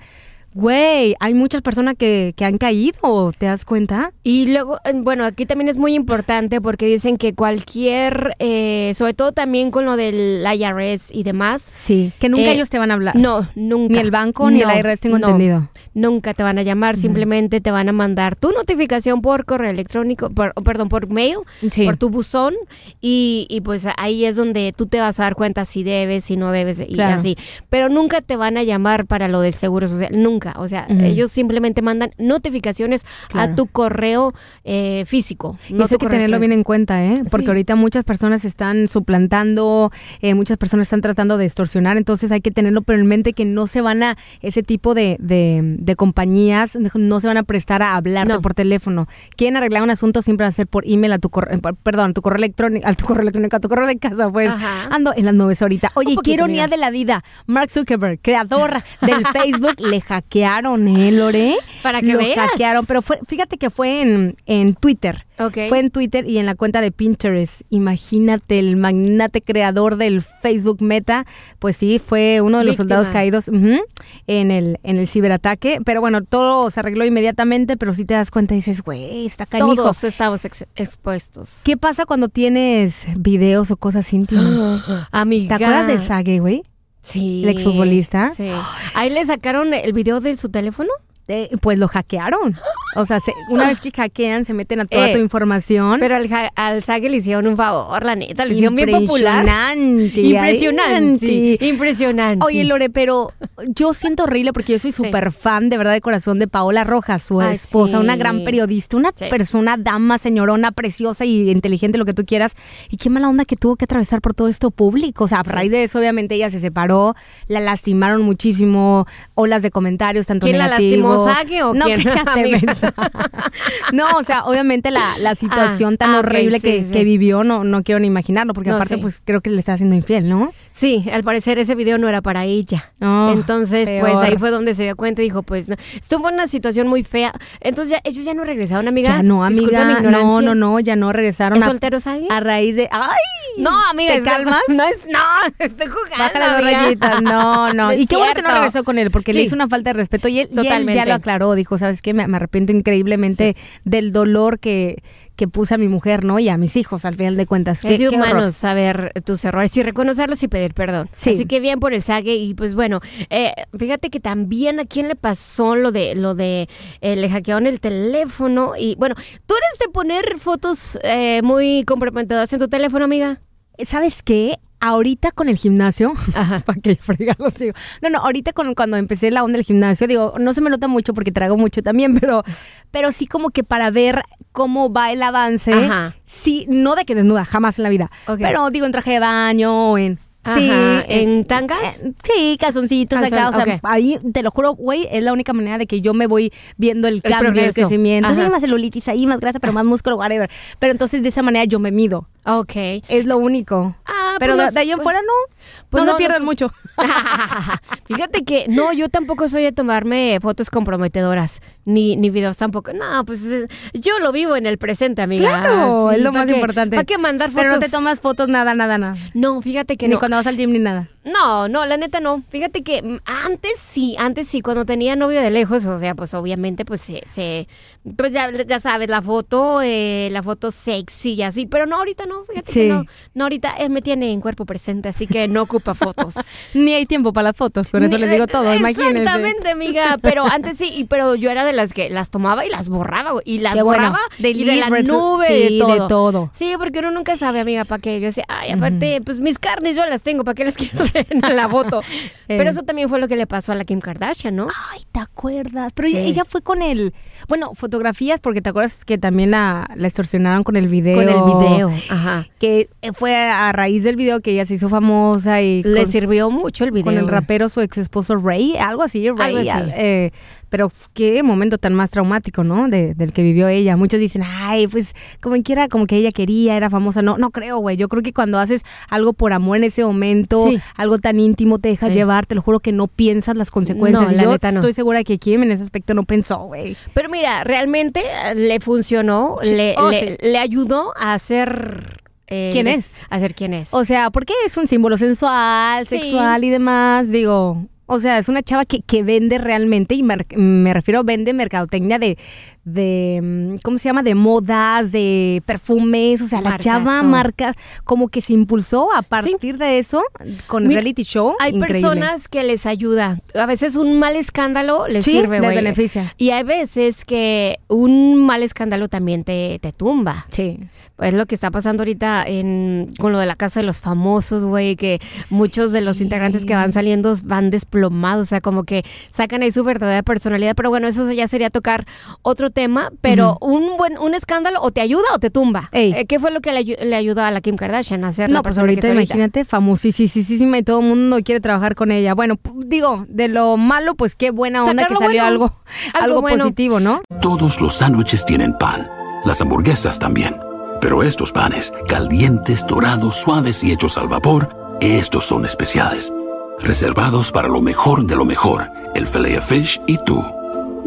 H: Güey, hay muchas personas que, que han caído, ¿te das cuenta?
G: Y luego, eh, bueno, aquí también es muy importante porque dicen que cualquier, eh, sobre todo también con lo del IRS y demás.
H: Sí, que nunca ellos te van a hablar.
G: No, nunca.
H: Ni el banco ni el IRS tengo entendido.
G: Nunca te van a llamar, simplemente te van a mandar tu notificación por correo electrónico, por, oh, perdón, por mail,
H: Sí.
G: por tu buzón y, y pues ahí es donde tú te vas a dar cuenta si debes, si no debes y
H: Claro.
G: así. Pero nunca te van a llamar para lo del seguro social, nunca. O sea, ellos simplemente mandan notificaciones
H: Claro.
G: a tu correo eh, físico.
H: Y
G: no
H: eso hay que tenerlo bien en cuenta, ¿eh? Porque
G: Sí.
H: ahorita muchas personas están suplantando, eh, muchas personas están tratando de extorsionar, entonces hay que tenerlo pero en mente que no se van a, ese tipo de, de, de compañías no se van a prestar a hablarte por teléfono. Quieren arreglar un asunto siempre va a ser por email a tu correo, perdón, a tu correo electrónico, a tu correo electrónico, a tu correo de casa, pues.
G: Ajá.
H: Ando en las nubes ahorita. Oye, qué ironía de la vida. Mark Zuckerberg, creador del Facebook, le hackearon, ¿eh, Lore?
G: Para que
H: Lo
G: veas.
H: hackearon, pero fue, fíjate que fue en, en Twitter.
G: Ok.
H: Fue en Twitter y en la cuenta de Pinterest. Imagínate, el magnate creador del Facebook Meta, pues sí, fue uno de los
G: Víctima.
H: soldados caídos en, el, en el ciberataque. Pero bueno, todo se arregló inmediatamente, pero si te das cuenta y dices, güey, está canijo.
G: Todos estamos ex- expuestos.
H: ¿Qué pasa cuando tienes videos o cosas íntimas?
G: Amiga.
H: ¿Te acuerdas del Sage, güey?
G: Sí.
H: El exfutbolista.
G: Sí. Ahí le sacaron el video de su teléfono.
H: Eh, pues lo hackearon. O sea, se- una vez que hackean, se meten a toda
G: Eh,
H: tu información.
G: Pero al, al Sage le hicieron un favor, la neta, le hicieron bien popular.
H: Impresionante.
G: Impresionante. Impresionante.
H: Oye, Lore, pero yo siento horrible porque yo soy súper fan de verdad de corazón de Paola Rojas, su
G: Ay,
H: esposa,
G: sí.
H: una gran periodista, una persona, dama, señorona, preciosa y inteligente, lo que tú quieras. Y qué mala onda que tuvo que atravesar por todo esto público. O sea, a raíz de eso, obviamente, ella se separó, la lastimaron muchísimo, olas de comentarios, tanto
G: ¿Quién la
H: negativos.
G: Sage o
H: no,
G: quién?
H: No, o sea, obviamente la, la situación
G: Ah,
H: tan
G: ah,
H: horrible
G: sí,
H: que,
G: sí.
H: que vivió, no, no quiero ni imaginarlo, porque
G: No,
H: aparte,
G: sí.
H: pues creo que le está haciendo infiel, ¿no?
G: Sí, al parecer ese video no era para ella.
H: Oh,
G: Entonces,
H: peor.
G: pues ahí fue donde se dio cuenta y dijo, pues no. estuvo en una situación muy fea. Entonces ya, ellos ya no regresaron, amiga.
H: Ya no,
G: mi
H: amiga. No, no, no, ya no regresaron.
G: ¿Es
H: a-
G: soltero Sage?
H: A raíz de. ¡Ay!
G: No, amiga.
H: ¿Te calmas?
G: No, es, no, estoy jugando.
H: Bájale rayitas. No, no. y qué bueno que no regresó con él, porque le hizo una falta de respeto. Y él, y él ya
G: Totalmente.
H: Lo aclaró. Dijo, ¿sabes qué? Me, me arrepiento increíblemente del dolor que, que puse a mi mujer, ¿no? Y a mis hijos, al final de cuentas.
G: Es de humanos saber tus errores y reconocerlos y pedir perdón.
H: Sí.
G: Así que bien por el sague y pues bueno, eh, fíjate que también a quién le pasó lo de lo de eh, le hackearon el teléfono y bueno, tú eres de poner fotos eh, muy comprometedoras en tu teléfono, amiga.
H: ¿Sabes qué? Ahorita con el gimnasio, para que fregados digo. No, no, ahorita con, cuando empecé la onda del gimnasio, digo, no se me nota mucho porque trago mucho también, pero, pero sí como que para ver cómo va el avance.
G: Ajá.
H: Sí, no de que desnuda, jamás en la vida. Pero digo en traje de baño, en.
G: Ajá,
H: Sí,
G: ¿en tangas?
H: eh, sí, calzoncitos acá. O sea, ahí te lo juro, güey, es la única manera de que yo me voy viendo el, cambio, el crecimiento.
G: Ajá.
H: Sí, más celulitis ahí, más grasa, pero más músculo, whatever. Pero entonces de esa manera yo me mido.
G: Ok.
H: Es lo único.
G: Ah,
H: pero
G: pues
H: de, ahí en
G: pues-
H: fuera no.
G: pues
H: no,
G: no,
H: no pierdan
G: no-
H: mucho.
G: Fíjate que no, yo tampoco soy de tomarme fotos comprometedoras, ni, ni videos tampoco. No, pues eh, yo lo vivo en el presente, amiga.
H: Claro,
G: Sí,
H: es lo
G: ¿pa'
H: más
G: qué?
H: importante.
G: ¿Para qué mandar fotos?
H: Pero no te tomas fotos, nada, nada, nada.
G: No, fíjate que
H: ni
G: no.
H: cuando vas al gym ni nada.
G: No, no, la neta no. Fíjate que mm, antes sí, antes sí, cuando tenía novio de lejos, o sea, pues obviamente, pues se, se- pues ya, ya sabes, la foto, eh, la foto sexy y así, pero no, ahorita no, fíjate
H: Sí.
G: que no, no, ahorita él me tiene en cuerpo presente, así que no ocupa fotos.
H: Ni hay tiempo para las fotos, con eso
G: Ni-
H: les digo todo, imagínense.
G: Exactamente, amiga, pero antes sí, y, pero yo era de las que las tomaba y las borraba, güey, y las
H: Qué bueno.
G: borraba y de la nube,
H: sí,
G: de,
H: de
G: todo.
H: todo.
G: Sí, porque uno nunca sabe, amiga, para qué. Yo decía, ay, aparte, pues mis carnes yo las tengo, ¿para qué las quiero en la foto? Pero
H: Eh.
G: eso también fue lo que le pasó a la Kim Kardashian, ¿no?
H: Ay, ¿te acuerdas? Pero
G: Sí.
H: ella fue con el, bueno, fotografías, porque te acuerdas que también la, la extorsionaron con el video.
G: Con el video, ajá.
H: Que fue a raíz del video que ella se hizo famosa y
G: Le
H: con-
G: sirvió mucho el video.
H: con el rapero su ex esposo Ray, algo así, Ray.
G: Algo así.
H: eh, pero qué momento tan más traumático, ¿no? De- del que vivió ella. Muchos dicen, ay, pues como quiera, como que ella quería, era famosa. No, no creo, güey. Yo creo que cuando haces algo por amor en ese momento,
G: Sí.
H: algo tan íntimo, te dejas
G: Sí.
H: llevar, te lo juro que no piensas las consecuencias.
G: No, la
H: yo
G: neta no.
H: estoy segura que Kim en ese aspecto no pensó, güey.
G: Pero mira, realmente eh, le funcionó,
H: Sí.
G: le,
H: Oh,
G: le, ayudó a ser... eh,
H: ¿Quién es?
G: A ser quién es.
H: O sea, porque es un símbolo sensual,
G: Sí.
H: sexual y demás, digo. O sea, es una chava que, que vende realmente, y me refiero, vende mercadotecnia de, de, mm, ¿cómo se llama? De modas, de perfumes, o sea, la chava marca, como que se impulsó a partir de eso con el reality show.
G: Hay
H: increíble.
G: personas que les ayuda. A veces un mal escándalo les
H: Sí,
G: sirve,
H: les beneficia.
G: Y hay veces que un mal escándalo también te, te tumba.
H: Sí.
G: Es lo que está pasando ahorita en, con lo de la casa de los famosos, güey, que muchos de los integrantes que van saliendo van desplomados, o sea, como que sacan ahí su verdadera personalidad. Pero bueno, eso ya sería tocar otro tema, pero un buen un escándalo o te ayuda o te tumba. Eh, ¿Qué fue lo que le, ayu- le ayudó a la Kim Kardashian a ser la
H: No, pues
G: persona que
H: ahorita imagínate, famosísima y todo el mundo quiere trabajar con ella. Bueno, digo, de lo malo, pues qué buena onda
G: Sacar
H: que salió
G: bueno,
H: algo,
G: algo
H: algo
G: bueno.
H: positivo, ¿no?
Q: Todos los sándwiches tienen pan, las hamburguesas también. Pero estos panes, calientes, dorados, suaves y hechos al vapor, estos son especiales. Reservados para lo mejor de lo mejor, el filet fish y tú,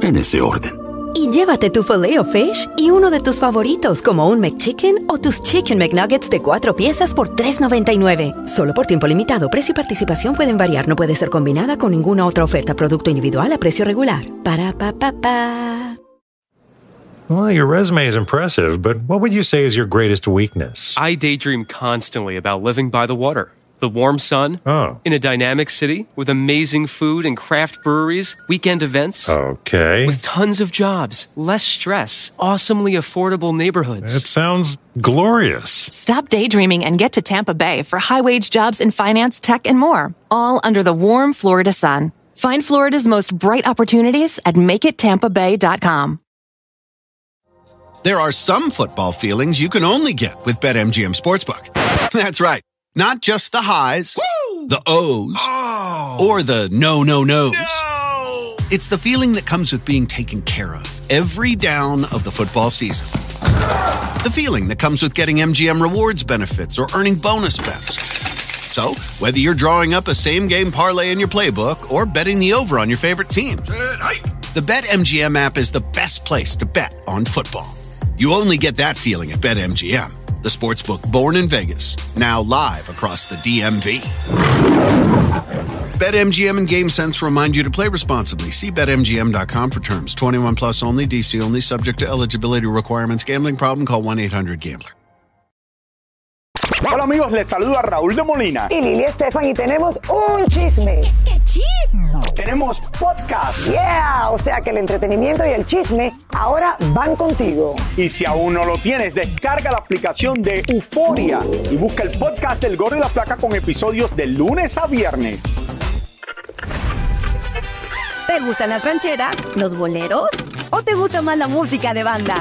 Q: en ese orden.
R: Y llévate tu Filet-O-Fish y uno de tus favoritos como un McChicken o tus Chicken McNuggets de cuatro piezas por $3.99. Solo por tiempo limitado. Precio y participación pueden variar. No puede ser combinada con ninguna otra oferta. Producto individual a precio regular. Para pa pa pa.
C: Well, your resume is impressive, but what would you say is your greatest weakness?
D: I daydream constantly about living by the water. The warm sun.
C: Oh.
D: In a dynamic city with amazing food and craft breweries, weekend events.
C: Okay.
D: With tons of jobs, less stress, awesomely affordable neighborhoods.
C: It sounds glorious.
E: Stop daydreaming and get to Tampa Bay for high wage jobs in finance, tech, and more, all under the warm Florida sun. Find Florida's most bright opportunities at makeitampabay.com.
F: There are some football feelings you can only get with BetMGM Sportsbook. That's right. Not just the highs, the O's, oh. or the no, no, no's. It's the feeling that comes with being taken care of every down of the football season. The feeling that comes with getting MGM rewards benefits or earning bonus bets. So, whether you're drawing up a same game parlay in your playbook or betting the over on your favorite team, the BetMGM app is the best place to bet on football. You only get that feeling at BetMGM, the sportsbook born in Vegas, now live across the DMV. BetMGM and GameSense remind you to play responsibly. See BetMGM.com for terms. 21 plus only, DC only, subject to eligibility requirements. Gambling problem? Call 1 800 Gambler.
S: Hola amigos, les saluda Raúl de Molina.
T: Y Lili Estefan y tenemos un chisme.
S: ¿Qué chisme? Tenemos podcast.
T: Yeah, o sea que el entretenimiento y el chisme ahora van contigo.
S: Y si aún no lo tienes, descarga la aplicación de Euforia y busca el podcast del Gordo y la Placa con episodios de lunes a viernes.
U: ¿Te gustan las rancheras, los boleros o te gusta más la música de banda?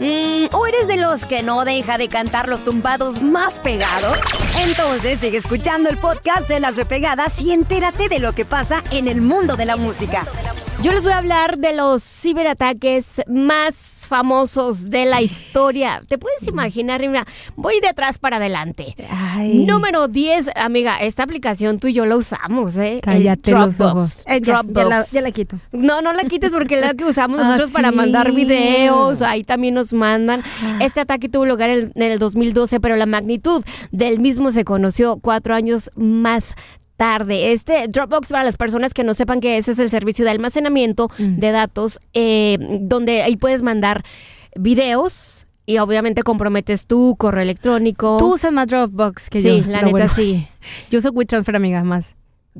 G: Mm, ¿O eres de los que no deja de cantar los tumbados más pegados?
U: Entonces sigue escuchando el podcast de las repegadas y entérate de lo que pasa en el mundo de la música.
G: Yo les voy a hablar de los ciberataques más famosos de la historia. ¿Te puedes imaginar? Mira, voy de atrás para adelante. Número 10, amiga, esta aplicación tú y yo la usamos, ¿eh?
H: Cállate los
G: Dropbox.
H: ojos. Eh, ya,
G: Dropbox.
H: ya la, ya la quito.
G: No, no la quites porque es la que usamos
H: Ah,
G: nosotros para
H: sí.
G: mandar videos. Ahí también nos mandan. Este ataque tuvo lugar en, en el 2012, pero la magnitud del mismo se conoció cuatro años más tarde. Este Dropbox, para las personas que no sepan que ese es el servicio de almacenamiento de datos, eh, donde ahí puedes mandar videos. Y obviamente comprometes tu correo electrónico.
H: Tú usas más Dropbox que
G: Sí,
H: yo.
G: la
H: pero
G: neta
H: bueno.
G: sí.
H: Yo uso WeTransfer, amiga, más.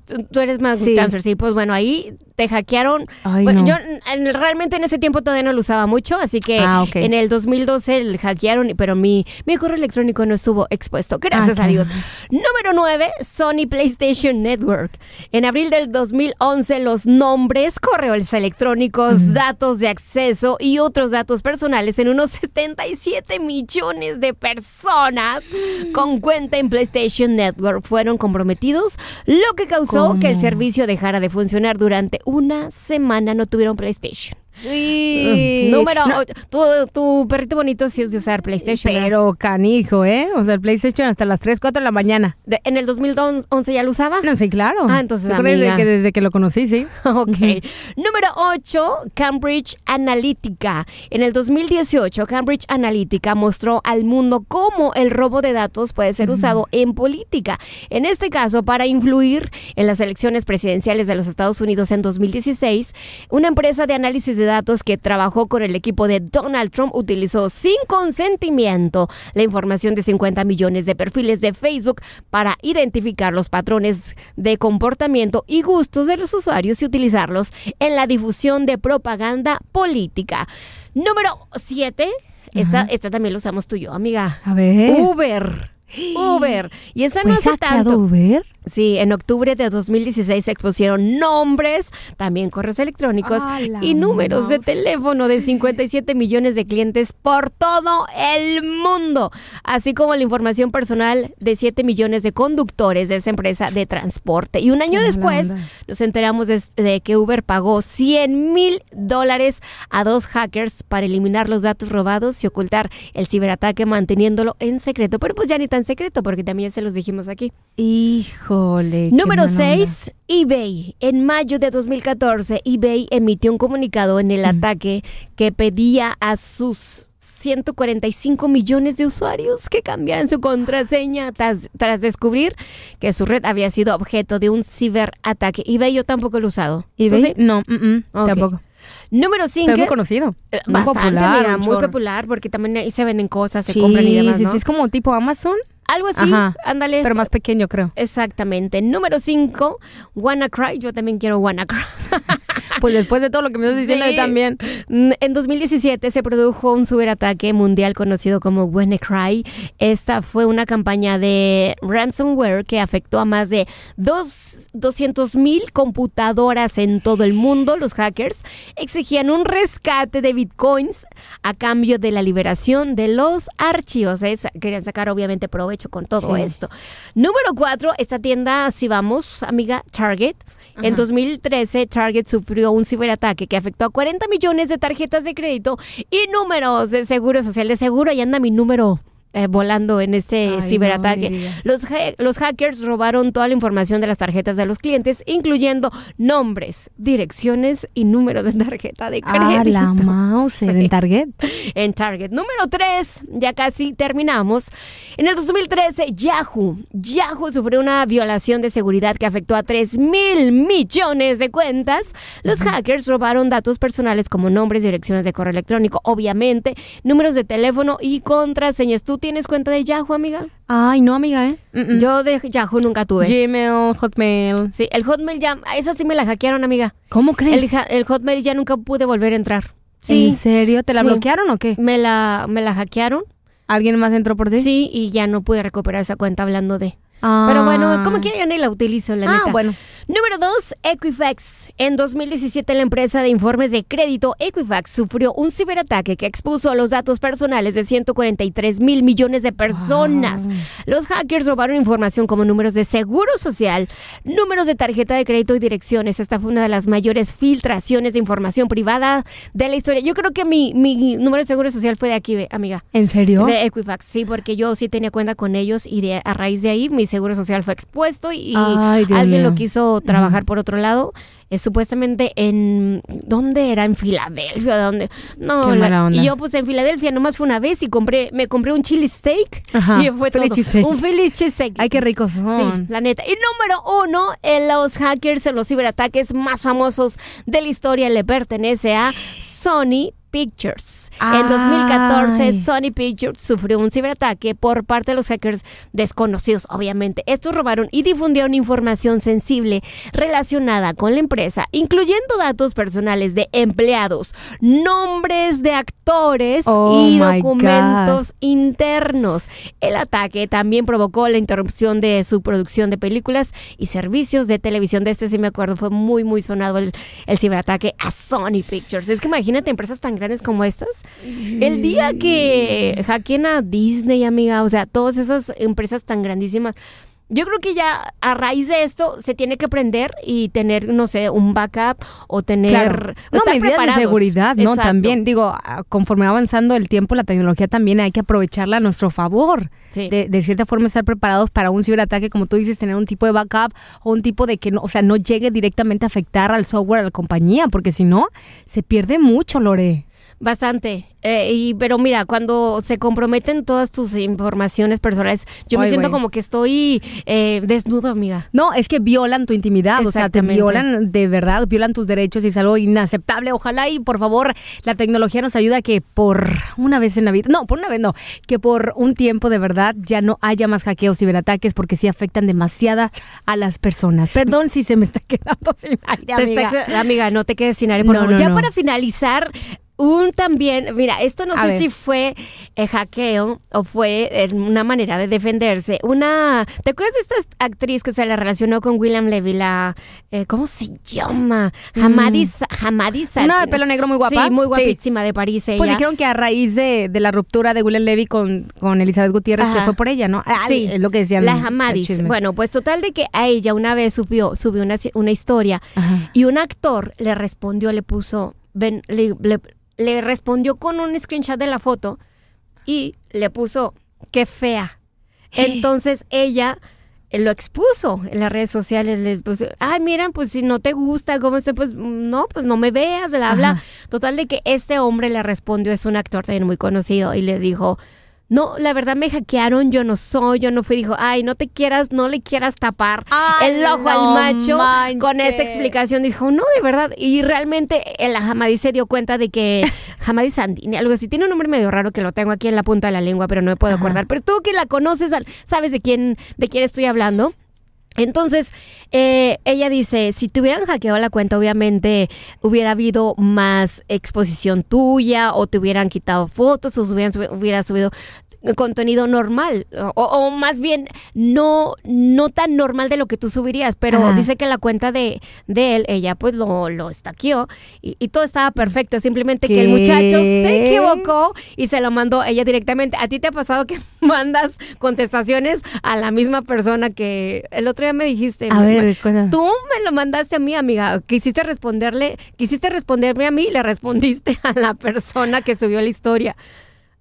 G: Tú, tú eres más
H: Sí.
G: transfer, sí. Pues bueno, ahí te hackearon.
H: Ay,
G: bueno,
H: no.
G: yo en- realmente en ese tiempo todavía no lo usaba mucho, así que
H: Ah,
G: en el 2012 el hackearon, pero mi, mi correo electrónico no estuvo expuesto. Gracias
H: Ah,
G: a Dios. Número 9, Sony PlayStation Network. En abril del 2011, los nombres, correos electrónicos, datos de acceso y otros datos personales en unos 77 millones de personas con cuenta en PlayStation Network fueron comprometidos, lo que causó que el servicio dejara de funcionar durante una semana. No tuvieron PlayStation.
H: Sí.
G: Número,
H: No.
G: tu, tu perrito bonito sí es de usar PlayStation.
H: Pero canijo, ¿eh? O sea, el PlayStation hasta las 3, 4 de la mañana.
G: De- ¿En el 2011 ya lo usaba?
H: No, sí, claro.
G: Ah, entonces,
H: desde
G: amiga.
H: que, desde que lo conocí, sí.
G: Ok. Número 8, Cambridge Analytica. En el 2018, Cambridge Analytica mostró al mundo cómo el robo de datos puede ser usado en política. En este caso, para influir en las elecciones presidenciales de los Estados Unidos en 2016, una empresa de análisis de datos que trabajó con el equipo de Donald Trump utilizó sin consentimiento la información de 50 millones de perfiles de Facebook para identificar los patrones de comportamiento y gustos de los usuarios y utilizarlos en la difusión de propaganda política. Número 7. Esta, esta también lo usamos tú y yo, amiga.
H: A ver.
G: Uber. Uber. Y esa no
H: ¿Fue
G: hace tanto.
H: Uber?
G: Sí, en octubre de 2016 se expusieron nombres, también correos electrónicos
H: ¡A la
G: y números de teléfono de 57 millones de clientes por todo el mundo, así como la información personal de 7 millones de conductores de esa empresa de transporte. Y un año
H: Qué
G: después nos enteramos de, de que Uber pagó 100 mil dólares a dos hackers para eliminar los datos robados y ocultar el ciberataque manteniéndolo en secreto. Pero pues ya ni tan secreto porque también se los dijimos aquí.
H: Híjole.
G: Número
H: mala onda.
G: 6, eBay. En mayo de 2014, eBay emitió un comunicado en el ataque que pedía a sus 145 millones de usuarios que cambiaran su contraseña tras, tras descubrir que su red había sido objeto de un ciberataque. eBay yo tampoco lo he usado. ¿Tú
H: ¿eBay? No, mm, mm, tampoco.
G: Número 5.
H: Pero muy conocido. Muy
G: Bastante,
H: popular,
G: amiga, muy popular porque también ahí se venden cosas, se
H: Sí,
G: compran y demás, ¿no?
H: sí, es como tipo Amazon.
G: Algo así,
H: Ajá.
G: ándale.
H: Pero más pequeño, creo.
G: Exactamente. Número 5, Wanna Cry. Yo también quiero Wanna Cry.
H: Pues después de todo lo que me estás diciendo,
G: Sí.
H: yo también.
G: Mm, En 2017 se produjo un ciberataque mundial conocido como WannaCry. Esta fue una campaña de ransomware que afectó a más de 200 mil computadoras en todo el mundo. Los hackers exigían un rescate de bitcoins a cambio de la liberación de los archivos. ¿eh? Querían sacar obviamente provecho con todo
H: Sí.
G: esto. Número 4, esta tienda, si vamos, amiga, Target. En
H: Ajá.
G: 2013, Target sufrió un ciberataque que afectó a 40 millones de tarjetas de crédito y números de seguro social. De seguro, y anda mi número eh, volando en este
H: Ay, no
G: ciberataque. los, ha- los hackers robaron toda la información de las tarjetas de los clientes, incluyendo nombres, direcciones y números de tarjeta de crédito.
H: Ah, la mouse en Target.
G: En Target. Número 3, ya casi terminamos. En el 2013, Yahoo. Yahoo sufrió una violación de seguridad que afectó a 3 mil millones de cuentas. Los hackers robaron datos personales como nombres, direcciones de correo electrónico, obviamente, números de teléfono y contraseñas. ¿Tú tienes cuenta de Yahoo, amiga?
H: Ay, no, amiga, ¿eh?
G: Yo de Yahoo nunca tuve.
H: Gmail, Hotmail.
G: Sí, el Hotmail ya, esa sí me la hackearon, amiga.
H: ¿Cómo crees?
G: El, el Hotmail ya nunca pude volver a entrar. Sí.
H: ¿En serio? ¿Te la
G: Sí.
H: bloquearon o qué?
G: Me la, me la hackearon.
H: ¿Alguien más entró por ti?
G: Sí, y ya no pude recuperar esa cuenta hablando de.
H: Ah.
G: Pero bueno, como que ya ni la utilizo, la
H: Ah,
G: neta.
H: bueno.
G: Número 2, Equifax. En 2017, la empresa de informes de crédito Equifax sufrió un ciberataque que expuso los datos personales de 143 mil millones de personas. Los hackers robaron información como números de seguro social, números de tarjeta de crédito y direcciones. Esta fue una de las mayores filtraciones de información privada de la historia. Yo creo que mi, mi número de seguro social fue de aquí, amiga.
H: ¿En serio?
G: De Equifax, sí, porque yo sí tenía cuenta con ellos y de, a raíz de ahí mi seguro social fue expuesto y
H: Ay,
G: alguien lo quiso trabajar por otro lado. Es supuestamente en ¿dónde era? En Filadelfia, ¿dónde? No, la- y yo pues en Filadelfia nomás fue una vez y compré me compré un chili steak
H: Ajá,
G: y fue todo.
H: cheesesteak.
G: Un Philly cheesesteak.
H: Ay, qué ricos son.
G: Sí, la neta. Y número uno, en los hackers, en los ciberataques más famosos de la historia, le pertenece a Sony Pictures. En 2014,
H: Ay.
G: Sony Pictures sufrió un ciberataque por parte de los hackers desconocidos, obviamente. Estos robaron y difundieron información sensible relacionada con la empresa, incluyendo datos personales de empleados, nombres de actores
H: Oh
G: y documentos internos. El ataque también provocó la interrupción de su producción de películas y servicios de televisión. De este sí me acuerdo, fue muy, muy sonado el, el ciberataque a Sony Pictures. Es que imagínate empresas tan grandes como estas. El día que hackeen a Disney, amiga, o sea, todas esas empresas tan grandísimas. Yo creo que ya a raíz de esto se tiene que aprender y tener, no sé, un backup o tener...
H: Claro. No, medidas de seguridad, ¿no?
G: Exacto.
H: También, digo, ah, conforme va avanzando el tiempo, la tecnología también hay que aprovecharla a nuestro favor.
G: Sí.
H: De, de cierta forma, estar preparados para un ciberataque, como tú dices, tener un tipo de backup o un tipo de que no, o sea, no llegue directamente a afectar al software, a la compañía, porque si no, se pierde mucho, Lore.
G: Bastante. Eh, y, pero mira, cuando se comprometen todas tus informaciones personales, yo me siento como que estoy eh, desnudo, amiga.
H: No, es que violan tu intimidad, o sea, te violan de verdad, violan tus derechos y es algo inaceptable. Ojalá y por favor la tecnología nos ayuda a que por una vez en la vida, no, por una vez no, que por un tiempo de verdad ya no haya más hackeos, ciberataques, porque sí afectan demasiada a las personas. Perdón si se me está quedando sin aire, amiga.
G: está- amiga, no te quedes sin aire, por
H: No,
G: favor.
H: no,
G: ya
H: no.
G: para finalizar, un también, mira, esto no
H: A
G: sé
H: ver.
G: si fue eh, hackeo o fue eh, una manera de defenderse. Una, ¿te acuerdas de esta actriz que se la relacionó con William Levy? La, eh, ¿cómo se llama? Hamadis, Hamadis.
H: Mm. Una de pelo negro muy guapa.
G: Sí, muy
H: Sí.
G: guapísima de París ella.
H: Pues dijeron que a raíz de, de la ruptura de William Levy con, con Elizabeth Gutiérrez, que fue por ella, ¿no? Ah,
G: Sí,
H: es lo que decían.
G: La Hamadis. Bueno, pues total de que a ella una vez subió, subió una, una historia y un actor le respondió, le puso, ven, le, le- le respondió con un screenshot de la foto y le puso, qué fea. Entonces ella lo expuso en las redes sociales, les puso, ay, miren, pues si no te gusta, ¿cómo esté? Pues no, pues no me veas, bla, bla.
H: Ajá.
G: Total de que este hombre le respondió, es un actor también muy conocido, y le dijo, no, la verdad me hackearon, yo no soy, yo no fui. Dijo, ay, no te quieras, no le quieras tapar
H: Ay,
G: el ojo
H: no
G: al macho con esa explicación. Dijo, no, de verdad. Y realmente el Hamadí se dio cuenta de que Hamadí Sandini, algo así, tiene un nombre medio raro que lo tengo aquí en la punta de la lengua, pero no me puedo acordar. Pero tú que la conoces, al- sabes de quién, de quién estoy hablando. Entonces, eh, ella dice, si te hubieran hackeado la cuenta, obviamente hubiera habido más exposición tuya o te hubieran quitado fotos o hubieran subi- hubiera subido contenido normal o, o más bien no no tan normal de lo que tú subirías pero
H: Ajá.
G: dice que la cuenta de, de él ella pues lo, lo estaqueó y, y todo estaba perfecto simplemente que el muchacho se equivocó y se lo mandó ella directamente. A ti te ha pasado que mandas contestaciones a la misma persona que el otro día me dijiste
H: A ver, cuenta.
G: tú me lo mandaste a mí amiga. Quisiste responderle quisiste responderme a mí le respondiste a la persona que subió la historia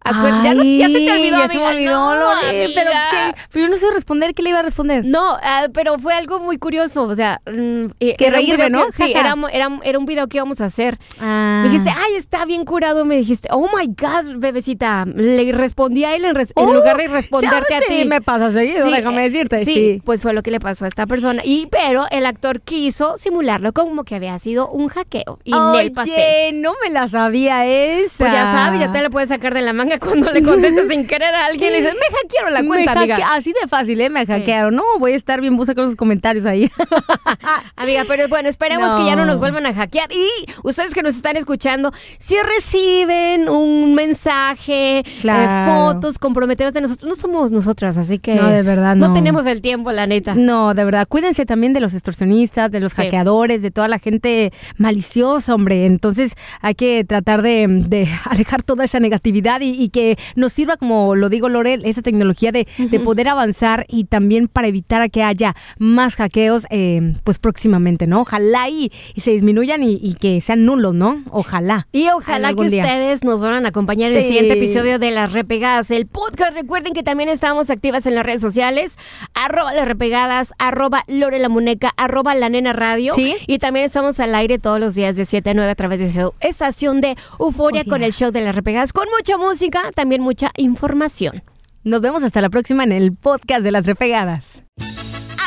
G: Acuer- ya, no- ya se te olvidó,
H: ya se me
G: amiga.
H: olvidó,
G: No,
H: lo
G: amiga.
H: pero, ¿qué? Pero yo no sé responder, ¿qué le iba a responder?
G: No, ah, pero fue algo muy curioso, o sea, mm, eh,
H: Que reírme, ¿no?
G: que- sí, era, era, era un video que íbamos a hacer.
H: Ah.
G: Me dijiste, ay, está bien curado. Me dijiste, oh my God, bebecita. Le respondí a él en, res- en
H: Oh,
G: lugar de responderte a ti.
H: Sí, me pasa seguido, déjame
G: eh,
H: decirte,
G: Sí,
H: sí.
G: pues fue lo que le pasó a esta persona. Y pero el actor quiso simularlo como que había sido un hackeo. Y.
H: Oye, no me la sabía esa.
G: Pues ya sabes, ya te la puedes sacar de la manga cuando le contestas sin querer a alguien. Le dices, me hackearon la cuenta, amiga.
H: Así de fácil, ¿eh? Me hackearon. No, voy a estar bien busa con los comentarios ahí.
G: Amiga, pero bueno, esperemos
H: No.
G: que ya no nos vuelvan a hackear. Y ustedes que nos están escuchando, si reciben un mensaje,
H: Claro.
G: eh, fotos comprometedoras de nosotros, no somos nosotras, así que
H: No, de verdad, no.
G: tenemos el tiempo, la neta.
H: No, de verdad, cuídense también de los extorsionistas, de los
G: Sí.
H: hackeadores, de toda la gente maliciosa, hombre. Entonces hay que tratar de, de alejar toda esa negatividad y, y que nos sirva, como lo digo Lorel, esa tecnología de, de poder avanzar y también para evitar a que haya más hackeos, eh, pues próximamente, ¿no? Ojalá y, y se disminuyan y, y que sean nulos, ¿no? Ojalá.
G: Y ojalá que
H: día.
G: ustedes nos van a acompañar en el siguiente episodio de Las Repegadas, el podcast. Recuerden que también estamos activas en las redes sociales, arroba Las Repegadas, arroba Lore la Muneca, arroba La Nena Radio.
H: Sí.
G: Y también estamos al aire todos los días de 7 a 9 a través de su estación de Euforia
H: Oh,
G: con el show de Las Repegadas, con mucha música, también mucha información.
H: Nos vemos hasta la próxima en el podcast de las repegadas.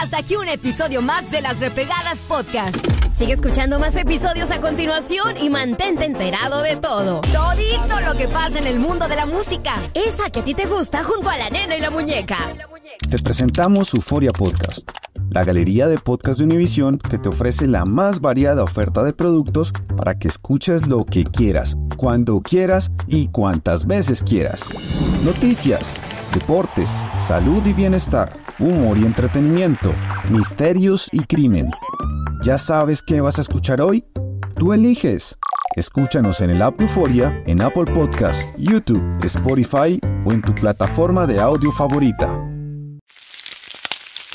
U: Hasta aquí un episodio más de las Repegadas Podcast.
G: Sigue escuchando más episodios a continuación y mantente enterado de todo.
U: Todito lo que pasa en el mundo de la música.
G: Esa que a ti te gusta junto a la nena y la muñeca.
V: Te presentamos Euforia Podcast, la galería de podcast de Univision que te ofrece la más variada oferta de productos para que escuches lo que quieras, cuando quieras y cuantas veces quieras. Noticias, deportes, salud y bienestar, humor y entretenimiento, misterios y crimen. ¿Ya sabes qué vas a escuchar hoy? Tú eliges. Escúchanos en el app Euforia, en Apple Podcast, YouTube, Spotify o en tu plataforma de audio favorita.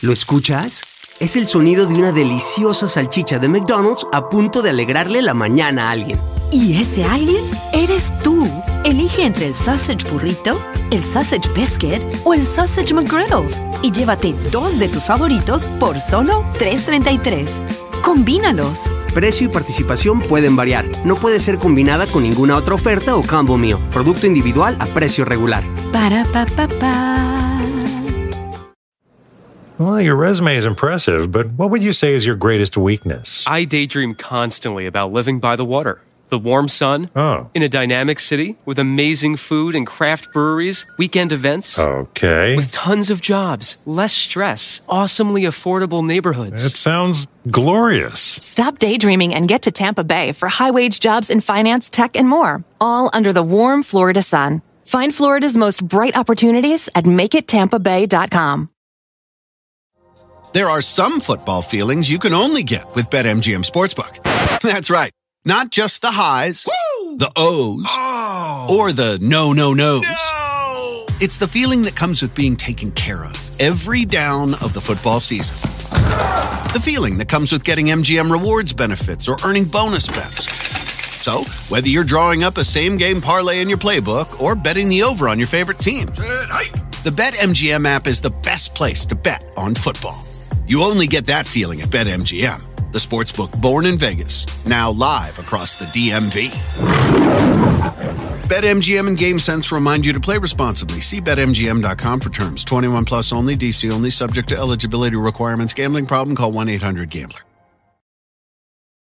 A: ¿Lo escuchas? Es el sonido de una deliciosa salchicha de McDonald's a punto de alegrarle la mañana a alguien.
B: Y ese alguien eres tú. Elige entre el Sausage Burrito, el Sausage Biscuit o el Sausage McGriddles y llévate dos de tus favoritos por solo $3.33. Combínalos.
A: Precio y participación pueden variar. No puede ser combinada con ninguna otra oferta o combo mío. Producto individual a precio regular.
B: Para pa pa pa.
C: Well, your resume is impressive, but what would you say is your greatest weakness?
D: I daydream constantly about living by the water. The warm sun,
C: Oh.
D: in a dynamic city with amazing food and craft breweries, weekend events,
C: Okay.
D: with tons of jobs, less stress, awesomely affordable neighborhoods.
C: It sounds glorious.
E: Stop daydreaming and get to Tampa Bay for high wage jobs in finance, tech, and more, all under the warm Florida sun. Find Florida's most bright opportunities at makeitampabay.com.
F: There are some football feelings you can only get with BetMGM Sportsbook. That's right. Not just the highs, the O's, oh. or the no, no, no's. It's the feeling that comes with being taken care of every down of the football season. The feeling that comes with getting MGM rewards benefits or earning bonus bets. So, whether you're drawing up a same game parlay in your playbook or betting the over on your favorite team, the BetMGM app is the best place to bet on football. You only get that feeling at BetMGM, the sportsbook born in Vegas, now live across the DMV. BetMGM and GameSense remind you to play responsibly. See BetMGM.com for terms. 21 plus only, DC only, subject to eligibility requirements. Gambling problem? Call 1 800 Gambler.